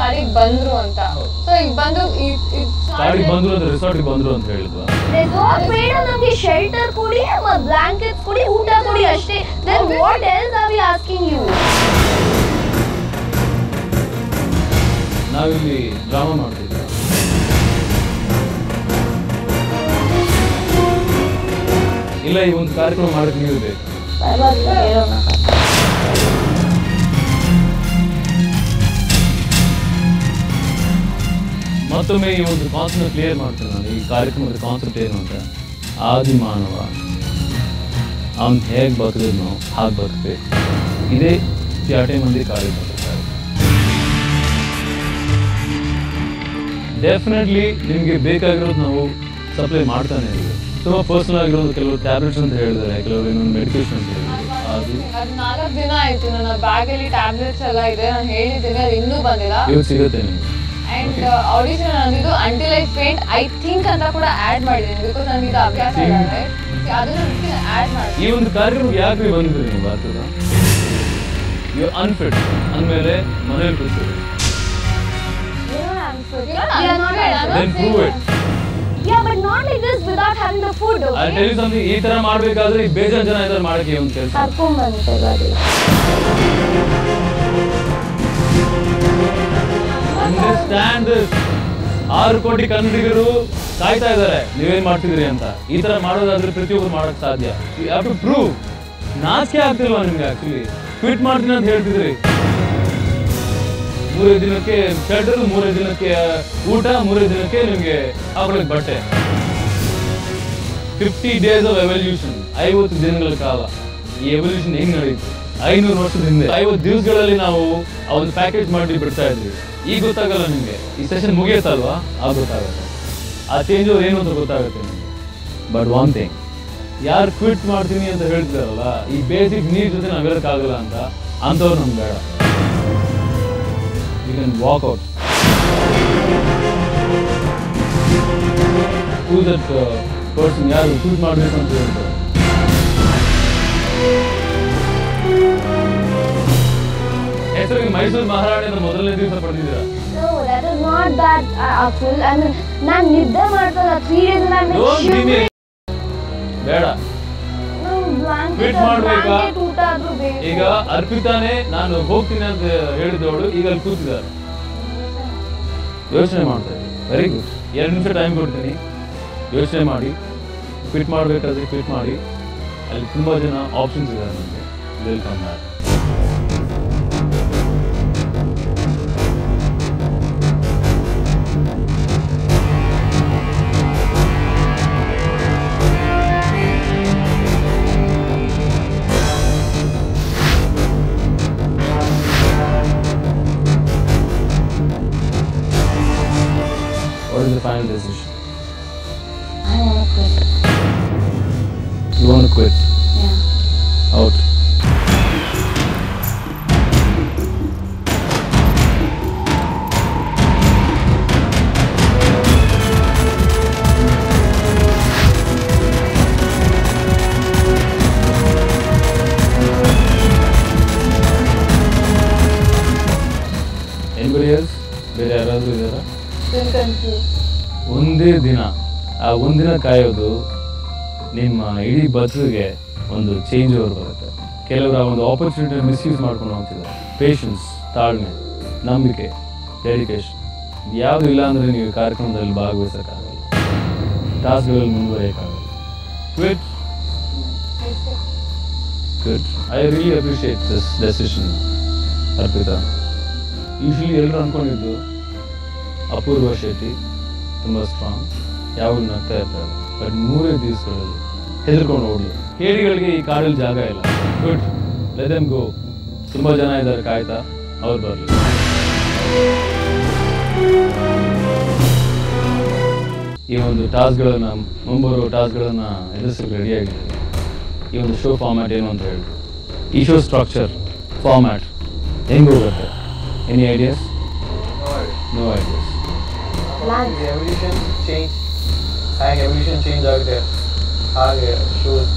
ಕಾಡಿಗೆ ಬಂದ್ರು ಅಂತ. ಸೊ ಈಗ ಬಂದು ಕಾಡಿಗೆ ಬಂದ್ರು ಅಂತ ರಿಸಾರ್ಟ್ಗೆ ಬಂದ್ರು ಅಂತ ಹೇಳಿದ್ವಾ? ರೆಸಾರ್ಟ್ ಬೇಡ ನಮಗೆ ಶೆಲ್ಟರ್ ಕೊಡಿ ಮತ್ತು ಬ್ಲಾಂಕೆಟ್ಸ್ ಕೊಡಿ ಊಟ ಕೊಡಿ ಅಷ್ಟೇ. Then what else are we asking you ನಾವಿಲ್ಲಿ ಡ್ರಾಮಾ ಮಾಡ್ತಿದ್ವಿ. ಇಲ್ಲ ಈ ಒಂದು ಕಾರ್ಯಕ್ರಮ ಮಾಡಕ್ಕೆ ನೀವು ಬೇಕು ಮತ್ತೊಮ್ಮೆ ಈ ಒಂದು ಕಾನ್ಸೆಪ್ಟ್ ಕ್ಲಿಯರ್ ಮಾಡ್ತೇನೆ ನಾನು. ಈ ಕಾರ್ಯಕ್ರಮದ ಕಾನ್ಸೆಪ್ಟ್ ಏನು ಅಂತ ಆದಿ ಮಾನವ ಅವನು ಹೇಗೆ ಬದುಕಿದ್ನೋ ಹಾಗೆ ಬದುಕಬೇಕು. ಇದೇ ತ್ಯಾಟೆ ಮಂದಿ ಕಾರ್ಯಕ್ರಮ ಡೆಫಿನೆಟ್ಲಿ ನಿಮಗೆ ಬೇಕಾಗಿರೋದು ನಾವು ಸಪ್ಲೈ ಮಾಡ್ತಾನೆ ಇದ್ದೀವಿ. ತುಂಬ ಪರ್ಸನಲ್ ಆಗಿರೋದು ಕೆಲವು ಟ್ಯಾಬ್ಲೆಟ್ಸ್ ಅಂತ ಹೇಳಿದ್ದಾರೆ. ಕೆಲವರು ಇನ್ನೊಂದು ಮೆಡಿಕೇಶನ್ ಅಂತ ಹೇಳಿದ್ದಾರೆ. ಅದು ನಾಲ್ಕು ದಿನ ಆಯ್ತು. ನನ್ನ ಬ್ಯಾಗ್ ಅಲ್ಲಿ ಟ್ಯಾಬ್ಲೆಟ್ಸ್ ಎಲ್ಲ ಇದೆ. ನಾನು ಹೇಳಿದ್ದೀನಿ ಅದು ಇನ್ನೂ ಬಂದಿಲ್ಲ. ಇವತ್ತು ಸಿಗುತ್ತೆ ನಿಮಗೆ. Audition ಅಂದಿದ್ದು until I faint I think ಅಂತ ಕೂಡ ಆಡ್ ಮಾಡಿದ್ದೀನಿ. ಬಿಕಾಸ್ ನನಗೆ ಇದು ಅಭ್ಯಾಸ ಅದನ್ನ ಆಡ್ ಮಾಡಿ ಈ ಒಂದು ಕಾರ್ಯಕ್ರಮಕ್ಕೆ ಯಾಕೆ ಬಂದಿದ್ರಿ ನೀವು ಭಾರತದ? ಯು ಅನ್ಫಿಟ್ ಅಂದಮೇಲೆ ಮನೇಲಿ ಕೂತ್ಕೊಳ್ಳಿ Yeah, not like that. Then prove it Yeah, but not like this without having the food, I okay? Tell you something ಈ ತರ ಮಾಡ್ಬೇಕಾದ್ರೆ ಬೇಜಾರು ಬೇಜಾನ್ ಜನ ತರ ಮಾಡಕ್ಕೆ ಒಂದು ಕೆಲಸ. ಅಂಡರ್ಸ್ಟ್ಯಾಂಡ್ ಆರು ಕೋಟಿ ಕನ್ನಡಿಗರು ಕಾಯ್ತಾ ಇದ್ದಾರೆ. ನೀವೇನ್ ಮಾಡ್ತಿದ್ರಿ ಅಂತ. ಈ ತರ ಮಾಡೋದಾದ್ರೆ ಪ್ರತಿಯೊಬ್ಬರು ಮಾಡಕ್ ಸಾಧ್ಯ. ಯು ಹ್ಯಾವ್ ಟು ಪ್ರೂವ್ ನಾಚಿಕೆ ಆಗ್ತಿಲ್ವಾ ನಿಮ್ಗೆ ಆಕ್ಚುಲಿ ಕ್ವಿಟ್ ಮಾಡ್ತೀನಿ ಅಂತ ಹೇಳ್ತಿದ್ರಿ. ಮೂರೇ ದಿನಕ್ಕೆ ಶೆಲ್ಟರ್ ಮೂರೇ ದಿನಕ್ಕೆ ಊಟ, ಮೂರೇ ದಿನಕ್ಕೆ ನಿಮ್ಗೆ ಹಾಕೊಳಕ್ ಬಟ್ಟೆ. ಫಿಫ್ಟಿ ಡೇಸ್ ಆಫ್ ಎವಲ್ಯೂಷನ್ ಐವತ್ತು ದಿನಗಳ ಕಾಲ. ಈ ಎವಲ್ಯೂಷನ್ ಹೆಂಗ್ ನಡೀತು ಐನೂರು ವರ್ಷದ ಹಿಂದೆ ಐವತ್ತು ದಿವಸಗಳಲ್ಲಿ ನಾವು ಒಂದು ಪ್ಯಾಕೇಜ್ ಮಾಡಿ ಬಿಡ್ತಾ ಇದ್ವಿ. ಈಗ ಗೊತ್ತಾಗಲ್ಲ ನಿಮಗೆ. ಈ ಸೆಷನ್ ಮುಗಿಯುತ್ತಲ್ವಾ ಆಗ ಗೊತ್ತಾಗುತ್ತೆ. ಆ ಚೇಂಜ್ ಏನು ಅಂತ ಗೊತ್ತಾಗುತ್ತೆ ನಿಮಗೆ. ಬಟ್ ಒನ್ ಥಿಂಗ್ ಯಾರು ಕ್ವಿಟ್ ಮಾಡ್ತೀನಿ ಅಂತ ಹೇಳ್ತಿದಾರಲ್ಲ, ಈ ಬೇಸಿಕ್ ನೀರ್ ಜೊತೆ ನಾವಿರೋಕ್ಕಾಗಲ್ಲ ಅಂತ ಅಂಥವ್ರು ನಮ್ಗೆ ಬೇಡ. You can walk out who that person ಯಾರು ಕ್ವಿಟ್ ಮಾಡಬೇಕು ಅಂತ ಹೇಳ್ತಾರೆ? ಹೆಸರಿಗೆ ಮೈಸೂರು ಮಹಾರಾಣಿ ಅಂತ ಮೊದಲನೇ ದಿವಸ ಪಡೆದಿದ್ದೀರಾ? No, that is not that uh, full. I mean, ನಾನು ನಿದ್ದೆ ಮಾಡ್ತಲ್ಲ ತ್ರೀ ಡೇಸ್ Don't ಬೇಡ. Quit ಮಾಡ್ಬೇಕಾ? ಊಟ ಆದ್ರೂ ಬೇಕು. ಈಗ ಅರ್ಪಿತಾನೆ ನಾನು ಹೋಗ್ತೀನಿ ಅಂತ ಹೇಳಿದವಳು ಈಗ ಅಲ್ಲಿ ಕೂತಿದ್ದಾರೆ. ಯೋಚನೆ ಮಾಡ್ತಾರೆ ವೆರಿ ಗುಡ್ ಎರಡು ನಿಮಿಷ ಟೈಮ್ ಕೊಡ್ತೀನಿ. ಯೋಚನೆ ಮಾಡಿ. ಕ್ವಿಟ್ ಮಾಡಬೇಕಾದ್ರೆ ಕ್ವಿಟ್ ಮಾಡಿ. ಅಲ್ಲಿ ತುಂಬ ಜನ ಆಪ್ಷನ್ಸ್ ಇದ್ದಾರೆ ನನಗೆ welcome back quit? Yeah. Out. Anybody else? ಬೇರೆ ಯಾರಾದರೂ ಇದ್ದಾರಾ Still confused. ಒಂದೇ ದಿನ ಆ ಒಂದಿನ ಕಾಯೋದು ನಿಮ್ಮ ಇಡೀ ಬದುಕಿಗೆ ಒಂದು ಚೇಂಜ್ ಓವರ್ ಬರುತ್ತೆ. ಕೆಲವರು ಆ ಒಂದು ಆಪರ್ಚುನಿಟಿ ಮಿಸ್ಯೂಸ್ ಮಾಡ್ಕೊಂಡು ಹೋಗ್ತಿದ್ದಾರೆ. ಪೇಷನ್ಸ್ ತಾಳ್ಮೆ, ನಂಬಿಕೆ ಡೆಡಿಕೇಶನ್ ಯಾವುದು ಇಲ್ಲ ಅಂದರೆ ನೀವು ಕಾರ್ಯಕ್ರಮದಲ್ಲಿ ಭಾಗವಹಿಸೋಕ್ಕಾಗಲ್ಲ. ಟಾಸ್ಕ್ಗಳಲ್ಲಿ ಮುಂದುವರಿಯೋಕ್ಕಾಗಲ್ಲ. Quit good I really appreciate this decision Arpita. Usually ಎಲ್ಲರೂ ಅಂದ್ಕೊಂಡಿದ್ದು ಅಪೂರ್ವ ಶೆಟ್ಟಿ, ತುಂಬ ಸ್ಟ್ರಾಂಗ್ ಯಾವಾಗಲೂ ನಗ್ತಾ ಇರ್ತಾರೆ. ಬಟ್ ಮೂರೇ ದಿವಸಗಳಲ್ಲಿ ಹೆದರ್ಕೊಂಡು ಓಡಿ ಹೇಡಿಗಳಿಗೆ ಈ ಕಾಡಲ್ಲಿ ಜಾಗ ಇಲ್ಲ. ಗುಡ್ ಲೆದಮ್ ಗೋ ತುಂಬ ಜನ ಇದ್ದಾರೆ ಕಾಯ್ತಾ. ಅವ್ರು ಬರಲಿ. ಈ ಒಂದು ಟಾಸ್ಕ್ಗಳನ್ನು, ಮುಂಬರುವ ಟಾಸ್ಕ್ಗಳನ್ನು ಎದುರಿಸಲು ರೆಡಿಯಾಗಿ ಈ ಒಂದು ಶೋ ಫಾರ್ಮ್ಯಾಟ್ ಏನು ಅಂತ ಹೇಳಿ. ಈ ಶೋ ಸ್ಟ್ರಕ್ಚರ್ ಫಾರ್ಮ್ಯಾಟ್ ಹೆಂಗೆ ಹೋಗುತ್ತೆ? Any ideas no ideas change ಹಾಗೆ change shoes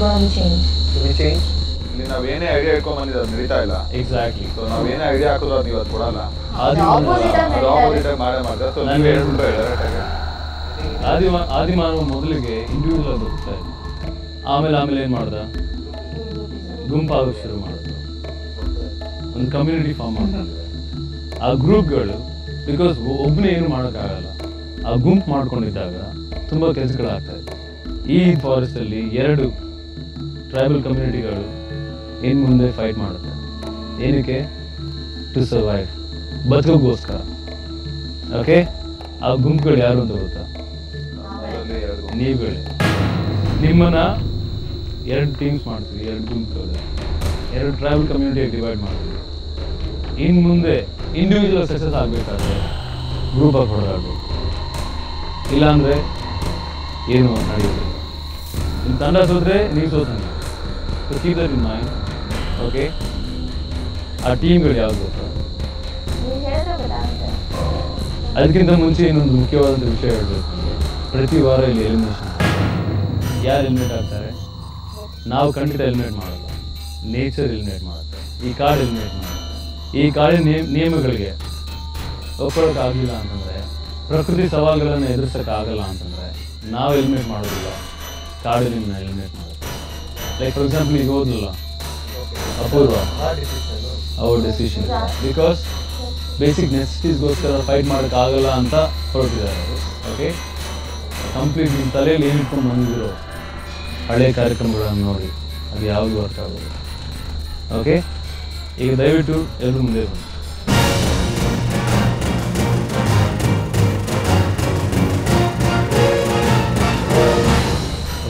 gonna be will change ಇಲ್ಲಿ ನಾವೇನೇ ಐಡಿಯಾ ಇಟ್ಕೊಂಡ್ ಬಂದಿದ್ದು ಅದು ನಡೀತಾ ಇಲ್ಲ. ಎಕ್ಸಾಕ್ಟ್ಲಿ ಸೊ ನಾವೇನೇ ಐಡಿಯಾ ಹಾಕಿದ್ರು ಅದು ನೀವು ಅದು ಕೊಡಲ್ಲ. ಅದು ಆಪೋಸಿಟ್ ಆಗಿ ಮಾಡೇ ಮಾಡ್ತಾರೆ. ಸೊ ನೀವು ಹೇಳ್ಬಿಟ್ರೆ ಆದಿಮ ಆದಿಮಾನವ ಮೊದಲಿಗೆ ಇಂಡಿವಿಜುವಲ್ ಇದ್ದ ಆಮೇಲೆ ಆಮೇಲೆ ಏನು ಮಾಡ್ದ? ಗುಂಪಾಗ ಶುರು ಮಾಡ್ದ. ಒಂದು ಕಮ್ಯುನಿಟಿ ಫಾರ್ಮ್ ಮಾಡ್ದ. ಆ ಗ್ರೂಪ್ಗಳು ಬಿಕಾಸ್ ಒಬ್ಬನೇ ಏನು ಮಾಡೋಕ್ಕಾಗಲ್ಲ ಆ ಗುಂಪು ಮಾಡ್ಕೊಂಡಿದ್ದಾಗ ತುಂಬ ಕೆಲಸಗಳಾಗ್ತಾ ಇತ್ತು ಈ ಫಾರೆಸ್ಟಲ್ಲಿ ಎರಡು ಟ್ರೈಬಲ್ ಕಮ್ಯುನಿಟಿಗಳು ಇನ್ನು ಮುಂದೆ ಫೈಟ್ ಮಾಡುತ್ತೆ. ಏನಕ್ಕೆ? To survive ಬದುಕೋಗೋಸ್ಕರ. ಓಕೆ ಆ ಗುಂಪುಗಳು ಯಾರು ಅಂತ ಗೊತ್ತಾ? ನೀವುಗಳೇ. ನಿಮ್ಮನ್ನ ಎರಡು ಟೀಮ್ಸ್ ಮಾಡ್ತೀವಿ ಎರಡು ಗುಂಪುಗಳು. ಎರಡು ಟ್ರೈಬಲ್ ಕಮ್ಯುನಿಟಿಗೆ ಡಿವೈಡ್ ಮಾಡ್ತೀವಿ. ಇನ್ನು ಮುಂದೆ ಇಂಡಿವಿಜುವಲ್ ಸಕ್ಸಸ್ ಆಗಬೇಕಾದ್ರೆ ಗ್ರೂಪಾಗಿ ಹೊಡೆದಾಡಬೇಕು. ಇಲ್ಲಾಂದ್ರೆ ಏನು ನಡೆಯೋದಿಲ್ಲ ನಿಮ್ಮ ತಂಡ ಸೋದ್ರೆ ನೀವು ಸೋತಂಗೆ so keep that in mind okay ಆ ಟೀಮ್ಗಳು ಯಾವ್ದು ಅದಕ್ಕಿಂತ ಮುಂಚೆ ಇನ್ನೊಂದು ಮುಖ್ಯವಾದಂಥ ವಿಷಯ ಹೇಳಬೇಕು. ಪ್ರತಿ ವಾರ ಇಲ್ಲಿ ಎಲಿಮಿನೇಷನ್ ಯಾರು ಎಲಿಮಿನೇಟ್ ಆಗ್ತಾರೆ? ನಾವು ಖಂಡಿತ ಎಲಿಮಿನೇಟ್ ಮಾಡಲ್ಲ ನೇಚರ್ ಎಲಿಮಿನೇಟ್ ಮಾಡುತ್ತೆ ಈ ಕಾರ್ಡ್ ಎಲಿಮಿನೇಟ್ ಮಾಡುತ್ತೆ ಈ ಕಾರ್ಡಿನ ನಿಯಮಗಳಿಗೆ ನಿಯಮಗಳಿಗೆ ಒಪ್ಕೊಳ್ಳೋಕ್ಕಾಗಲಿಲ್ಲ ಅಂತಂದರೆ, ಪ್ರಕೃತಿ ಸವಾಲುಗಳನ್ನು ಎದುರಿಸೋಕ್ಕಾಗಲ್ಲ ಅಂತಂದರೆ, ನಾವು ಎಲಿಮಿನೇಟ್ ಮಾಡೋದಿಲ್ಲ. ಕಾಡು ನಿಮ್ಮನ್ನ ಎಲಿಮಿನೇಟ್ ಮಾಡುತ್ತೆ. ಲೈಕ್ ಫಾರ್ ಎಕ್ಸಾಂಪಲ್ ಈಗ ಓದಲಿಲ್ಲ ಅಪೂರ್ವ. ಅವ್ರ ಡೆಸಿಷನ್ ಬಿಕಾಸ್ ಬೇಸಿಕ್ ನೆಸಿಟೀಸ್ಗೋಸ್ಕರ ಫೈಟ್ ಮಾಡೋಕ್ಕಾಗಲ್ಲ ಅಂತ ಹೊರಟಿದ್ದಾರೆ ಓಕೆ ಕಂಪ್ಲೀಟ್ ನಿಮ್ಮ ತಲೆಯಲ್ಲಿ ಏನು ಇಟ್ಕೊಂಡು ಬಂದಿದ್ರು ಹಳೆ ಕಾರ್ಯಕ್ರಮಗಳನ್ನು ನೋಡಿ, ಅದು ಯಾವುದು ಅರ್ಥ ಆಗೋದು ಓಕೆ ಈಗ ದಯವಿಟ್ಟು ಎಲ್ಲರೂ ಮುಂದೆ ಬನ್ನಿ.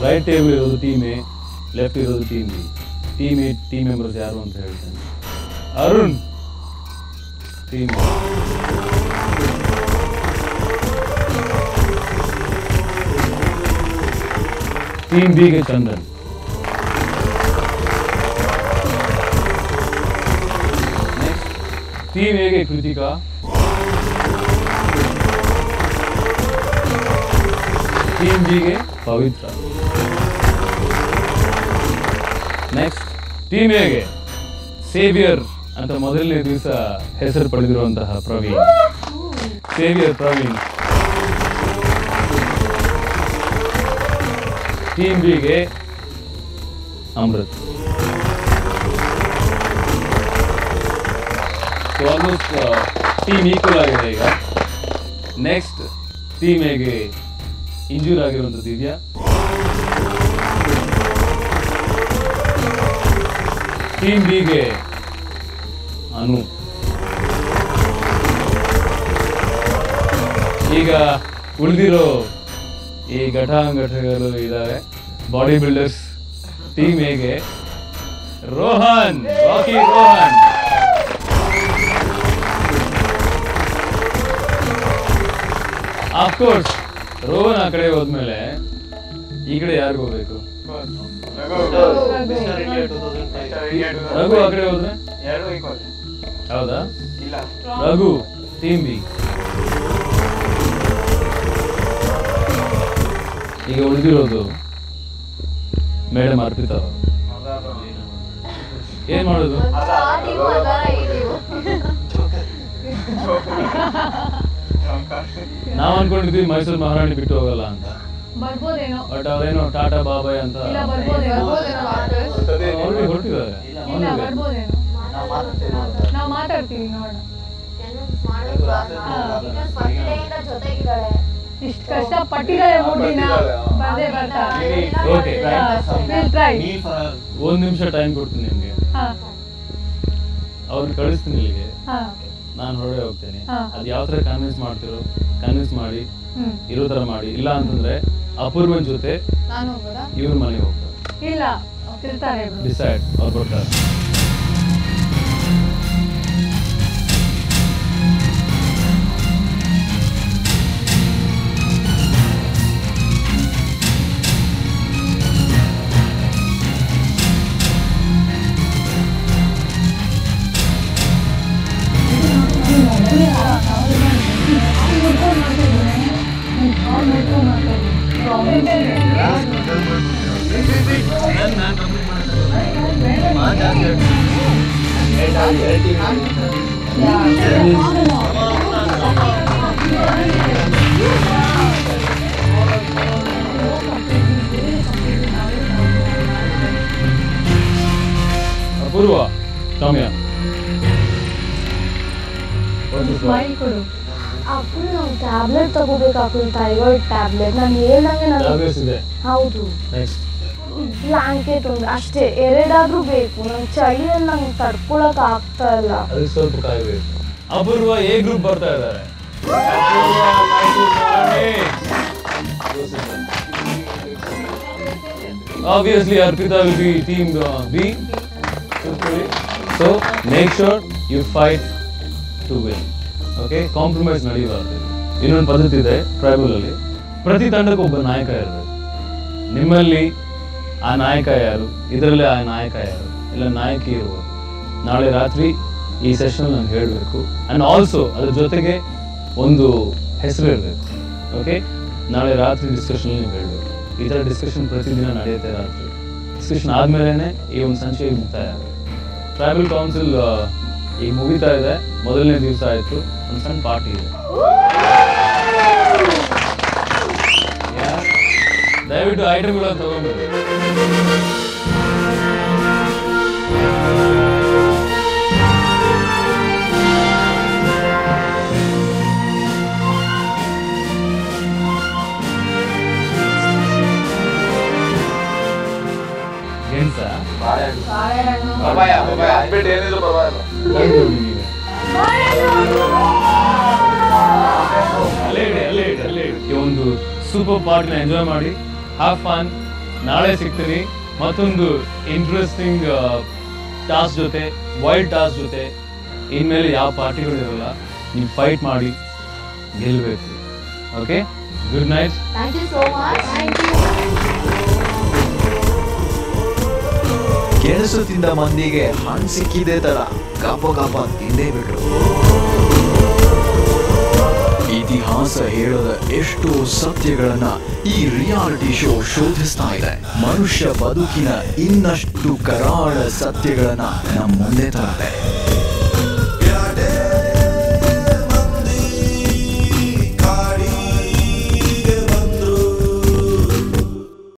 ರೈಟ್ ಟೇಬಲ್ ಇರೋದು ಟೀಮ್ ಎ ಲೆಫ್ಟ್ ಇರೋದು team B team A team members ಯಾರು ಅಂತ ಹೇಳ್ತೇನೆ ಅರುಣ್ ಟೀಮ್ ಟೀಮ್ ಬಿಗೆ ಚಂದನ್ ಟೀಮ್ ಎಗೆ ಕೃತಿಕಾ ಟೀಮ್ ಬಿಗೆ ಪವಿತ್ರ ನೆಕ್ಸ್ಟ್ ಟೀಮ್ ಎಗೆ ಸೇವಿಯರ್ ಅಂತ ಮೊದಲನೇ ದಿವಸ ಹೆಸರು ಪಡೆದಿರುವಂತಹ ಪ್ರವೀಣ್. ಸೇವಿಯರ್ ಪ್ರವೀಣ್. ಟೀಮ್ ಬಿಗೆ ಅಮೃತ್. ಆಲ್ಮೋಸ್ಟ್ ಟೀಮ್ ಈಕ್ವಲ್ ಆಗಿದೆ ಈಗ. ನೆಕ್ಸ್ಟ್ ಟೀಮ್ ಹೇಗೆ ಇಂಜೂರ್ ಆಗಿರುವಂಥದ್ದು ಇದೆಯಾ? ಟೀಮ್ ಬಿಗೆ ಅನು. ಈಗ ಉಳಿದಿರೋ ಈ ಘಟಾಂಘಟಗಳು ಇದ್ದಾರೆ ಬಾಡಿ ಬಿಲ್ಡರ್ಸ್ ಟೀಮ್ ಹೇಗೆ? Rohan Rocky Rohan of course Rohan ಆ ಕಡೆ ಹೋದ್ಮೇಲೆ ಈ ಕಡೆ ಯಾರಿಗೂ ಹೋಗ್ಬೇಕು? ರಘು ಆ ಕಡೆ ಹೋದ್ರೆ? ಹೌದಾ? ಇಲ್ಲ. ರಘು ಟೀಮ್ ಬಿ ಈಗ ಉಳಿದಿರೋದು ಮೇಡಮ್ ಅರ್ಪಿತ. ಏನ್ ಮಾಡೋದು? ನಾವ್ ಅನ್ಕೊಂಡಿದ್ವಿ ಮೈಸೂರು ಮಹಾರಾಣಿ ಬಿಟ್ಟು ಹೋಗಲ್ಲ ಅಂತ. ಬರ್ಬೋದೇನೋ? ಬಟ್ ಅವ್ರೇನೋ ಟಾಟಾ ಬಾಬಾಯ್ ಅಂತ. ಇಲ್ಲ ಬರ್ಬೋದೇನೋ. already ಹೊರಟಿದ್ದಾರೆ ಇಲ್ಲ ಬರ್ಬೋದೇನೋ. ನಾವು ಮಾತಾಡ್ತೀವಿ ನೋಡೋಣ. ಇಷ್ಟು ಕಷ್ಟ ಪಟ್ಟಿದ್ದಾರೆ ಮೂಡಿನ ಬಂದೇ ಬರ್ತಾರೆ ಓಕೆ ವಿಲ್ ಟ್ರೈ ಒಂದ್ ನಿಮಿಷ ಟೈಮ್ ಕೊಡ್ತೀನಿ ನಿಮ್ಗೆ. ಹಾ. ಅವ್ರನ್ನ ಕಳಿಸ್ತೀನಿ ಇಲ್ಲಿಗೆ. ಹಾ. ನಾನು ಹೊರಡೆ ಹೋಗ್ತೇನೆ. ಅದು ಅದ್ ಯಾವ ತರ ಕನ್ವಿನ್ಸ್ ಮಾಡ್ತಿರೋ ಕನ್ವಿನ್ಸ್ ಮಾಡಿ ಇರೋ ತರ ಮಾಡಿ. ಇಲ್ಲ ಅಂತಂದ್ರೆ ಅಪೂರ್ವನ್ ಜೊತೆ ನಾನು ಹೋಗೋದಾ ಇವ್ರ ಮನೆಗೆ ಹೋಗ್ತಾರೆ ಇಲ್ಲ. ಡಿಸೈಡ್ ಅವ್ರು ಬರ್ತಾರೆ ಅಪೂರ್ವ ಸಮಯ. ಟ್ಯಾಬ್ಲೆಟ್ ತಗೋಬೇಕಾಗ್ತದೆ ಥೈರಾಯ್ಡ್ ಟ್ಯಾಬ್ಲೆಟ್ ನಾನು ಹೇಳ್ದಂಗೆ ಹೌದು. ನೆಕ್ಸ್ಟ್ ಬ್ಲಾಂಕೆಟ್ ಒಂದು ಅಷ್ಟೇ ಎರಡಾದ್ರೂ ಬೇಕು. ನಂಗೆ ಚಳಿಯಲ್ಲಿ ನಂಗೆ ತಡ್ಕೊಳಕ್ ಆಗ್ತಾ ಇಲ್ಲ. ಸ್ವಲ್ಪ ಕಾಯ್ಬೇಕು. ಅಪೂರ್ವ ಎ ಗ್ರೂಪ್ ಬರ್ತಾ ಇದ್ದಾರೆ. Obviously, Arpita will be team B. So make sure you fight to win. Okay compromise ನಡೆಯಬಾರ್ದು ಇನ್ನೊಂದು ಪದ್ಧತಿ ಇದೆ ಟ್ರೈಬಲ್ ಅಲ್ಲಿ. ಪ್ರತಿ ತಂಡಕ್ಕೂ ಒಬ್ಬ ನಾಯಕ ಇರಬೇಕು. ನಿಮ್ಮಲ್ಲಿ ಆ ನಾಯಕ ಯಾರು ಇದರಲ್ಲಿ ಆ ನಾಯಕ ಯಾರು ಇಲ್ಲ ನಾಯಕಿ ಇರುವುದು ನಾಳೆ ರಾತ್ರಿ ಈ ಸೆಷನ್ ನಾನು ಹೇಳಬೇಕು. ಆ್ಯಂಡ್ ಆಲ್ಸೋ ಅದ್ರ ಜೊತೆಗೆ ಒಂದು ಹೆಸರು ಇರಬೇಕು ಓಕೆ ನಾಳೆ ರಾತ್ರಿ ಡಿಸ್ಕಷನ್ ನೀವು ಹೇಳಬೇಕು. ಈ ಥರ ಡಿಸ್ಕಷನ್ ಪ್ರತಿದಿನ ನಡೆಯುತ್ತೆ ರಾತ್ರಿ. ಡಿಸ್ಕಷನ್ ಆದ್ಮೇಲೆ ಈ ಒಂದು ಸಂಚಯ ಮುಕ್ತಾಯ ಟ್ರಾವೆಲ್ ಕೌನ್ಸಿಲ್ ಈಗ ಮುಗಿತಾ ಇದೆ. ಮೊದಲನೇ ದಿವಸ ಆಯಿತು. ಒಂದು ಸಣ್ಣ ಪಾರ್ಟಿ ಇದೆ. ದಯವಿಟ್ಟು ಐಟಮ್ಗಳನ್ನು ತಗೊಂಡ್ಬರ್ರಿ ಗೆಣಸ ಪಪಾಯ ಪಪಾಯ ಅದ್ಬಿಟ್ಟು ಏನಿದ್ರು ಪರವಾಗಿಲ್ಲ ಏನ್ ನೋಡಿ ನೀವು? ಅಲ್ಲೇ ಇಡಿ, ಅಲ್ಲೇ ಇಡಿ, ಅಲ್ಲೇ ಇಡಿ. ಈ ಒಂದು ಸೂಪರ್ ಪಾರ್ಟಿನ ಎಂಜಾಯ್ ಮಾಡಿ ಹ್ಯಾವ್ ಫನ್ ನಾಳೆ ಸಿಗ್ತೀನಿ. ಮತ್ತೊಂದು ಇಂಟ್ರೆಸ್ಟಿಂಗ್ ಟಾಸ್ಕ್ ಜೊತೆ ವೈಲ್ಡ್ ಟಾಸ್ ಜೊತೆ. ಇನ್ಮೇಲೆ ಯಾವ ಪಾರ್ಟಿಗಳು ಇರಲ್ಲ. ನೀವು ಫೈಟ್ ಮಾಡಿ ಗೆಲ್ಲಬೇಕು okay good night thank you so much thank you ಗೆಣಸು ತಿಂದ ಮಂದಿಗೆ ಹಣ್ಣು ಸಿಕ್ಕಿದೆ ತರ ಕಾಪ ಕಾಪ ತಿಂದೇ ಬಿಟ್ರು. ಇತಿಹಾಸ ಹೇಳದ ಎಷ್ಟೋ ಸತ್ಯಗಳನ್ನ ಈ ರಿಯಾಲಿಟಿ ಶೋ ಶೋಧಿಸ್ತಾ ಇದೆ. ಮನುಷ್ಯ ಬದುಕಿನ ಇನ್ನಷ್ಟು ಕರಾಳ ಸತ್ಯಗಳನ್ನ ನಮ್ಮ ಮುಂದೆ ತರುತ್ತೆ